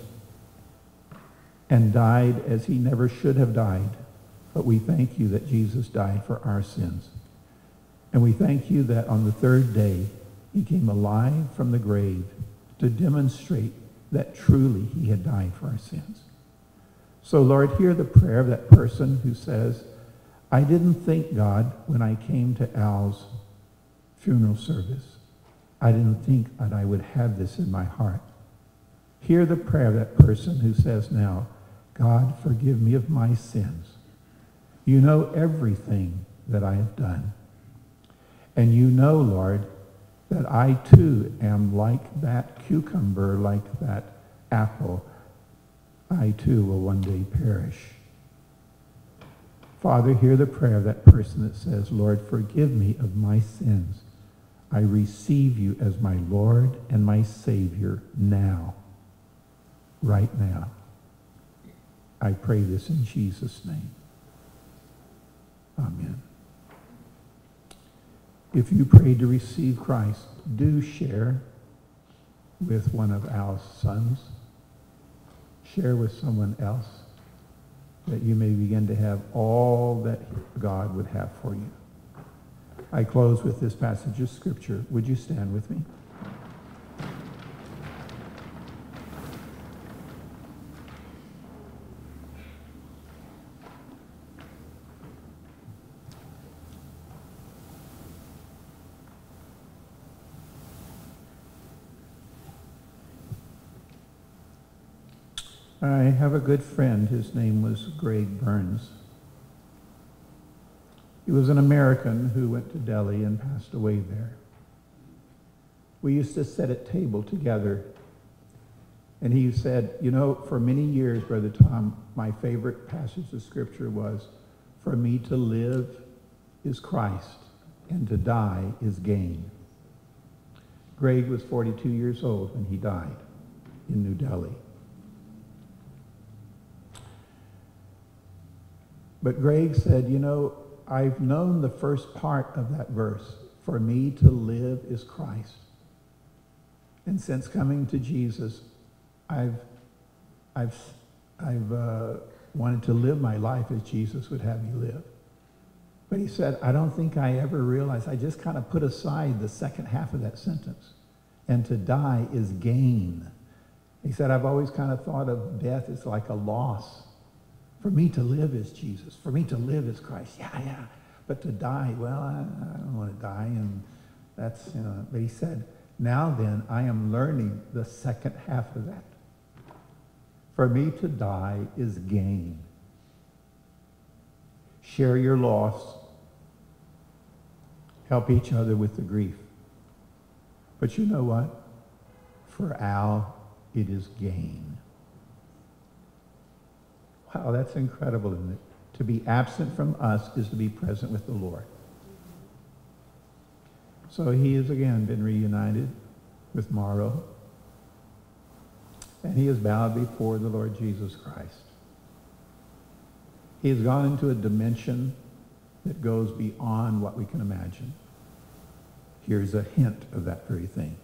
Speaker 3: and died as he never should have died. But we thank you that Jesus died for our sins. And we thank you that on the third day, he came alive from the grave to demonstrate that truly he had died for our sins. So, Lord, hear the prayer of that person who says, I didn't think, God, when I came to Al's funeral service, I didn't think that I would have this in my heart. Hear the prayer of that person who says now, God, forgive me of my sins. You know everything that I have done. And you know, Lord, that I too am like that cucumber, like that apple. I too will one day perish. Father, hear the prayer of that person that says, Lord, forgive me of my sins. I receive you as my Lord and my Savior now, right now. I pray this in Jesus' name. Amen. If you prayed to receive Christ, do share with one of our sons. Share with someone else that you may begin to have all that God would have for you. I close with this passage of Scripture. Would you stand with me? I have a good friend. His name was Greg Burns. He was an American who went to Delhi and passed away there. We used to sit at table together. And he said, you know, for many years, Brother Tom, my favorite passage of Scripture was, for me to live is Christ, and to die is gain. Greg was 42 years old when he died in New Delhi. But Greg said, You know, I've known the first part of that verse. For me to live is Christ. And since coming to Jesus, I've, I've, I've uh, wanted to live my life as Jesus would have me live. But he said, I don't think I ever realized, I just kind of put aside the second half of that sentence. And to die is gain. He said, I've always kind of thought of death as like a loss. For me to live is Jesus. For me to live is Christ. Yeah, yeah. But to die, well, I, I don't want to die. And that's, you know, but he said, now then, I am learning the second half of that. For me to die is gain. Share your loss. Help each other with the grief. But you know what? For Al, it is gain. Wow, that's incredible, isn't it? To be absent from us is to be present with the Lord. So he has again been reunited with Morrow. And he has bowed before the Lord Jesus Christ. He has gone into a dimension that goes beyond what we can imagine. Here's a hint of that very thing.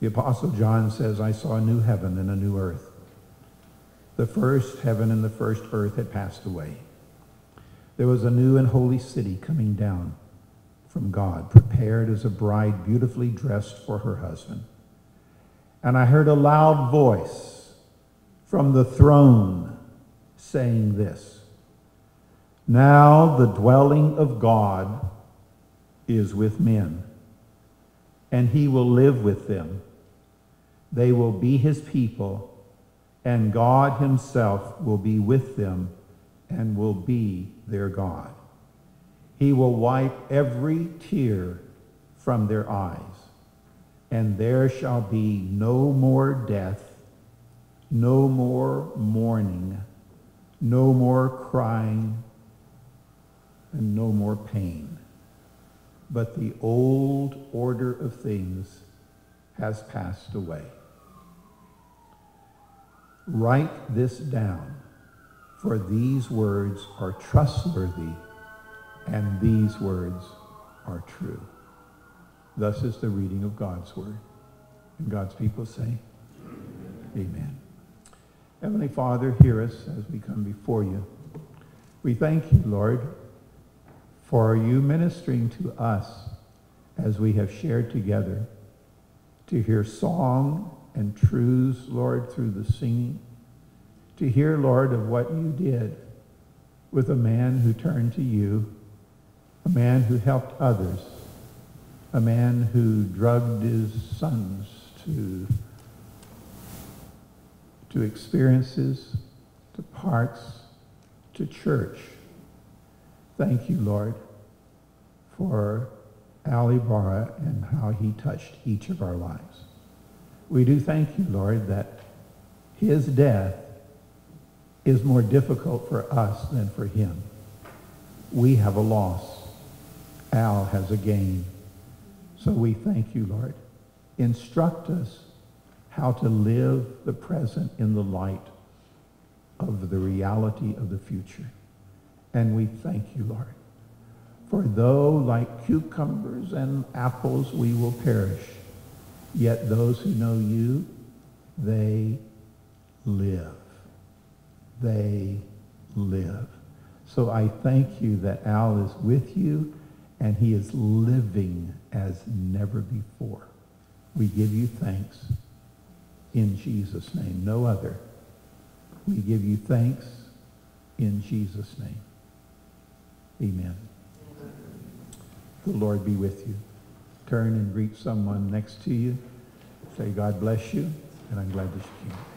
Speaker 3: The Apostle John says, I saw a new heaven and a new earth. The first heaven and the first earth had passed away. There was a new and holy city coming down from God, prepared as a bride beautifully dressed for her husband. And I heard a loud voice from the throne saying this, Now the dwelling of God is with men, and he will live with them. They will be his people, and God himself will be with them and will be their God. He will wipe every tear from their eyes, and there shall be no more death, no more mourning, no more crying, and no more pain. But the old order of things has passed away. Write this down, for these words are trustworthy and these words are true. Thus is the reading of God's word. And God's people say, Amen. Heavenly Father, hear us as we come before you. We thank you, Lord, for you ministering to us as we have shared together to hear song and truths, Lord, through the singing, to hear, Lord, of what you did with a man who turned to you a man who helped others, a man who drugged his sons to, to experiences, to parts, to church. Thank you, Lord, for Al Ybarra and how he touched each of our lives. We do thank you, Lord, that his death is more difficult for us than for him. We have a loss. Al has a gain. So we thank you, Lord. Instruct us how to live the present in the light of the reality of the future. And we thank you, Lord. For though like cucumbers and apples we will perish, yet those who know you, they live. They live. So I thank you that Al is with you and he is living as never before. We give you thanks in Jesus' name, no other. We give you thanks in Jesus' name. Amen. The Lord be with you. Turn and greet someone next to you. Say, God bless you, and I'm glad that you came.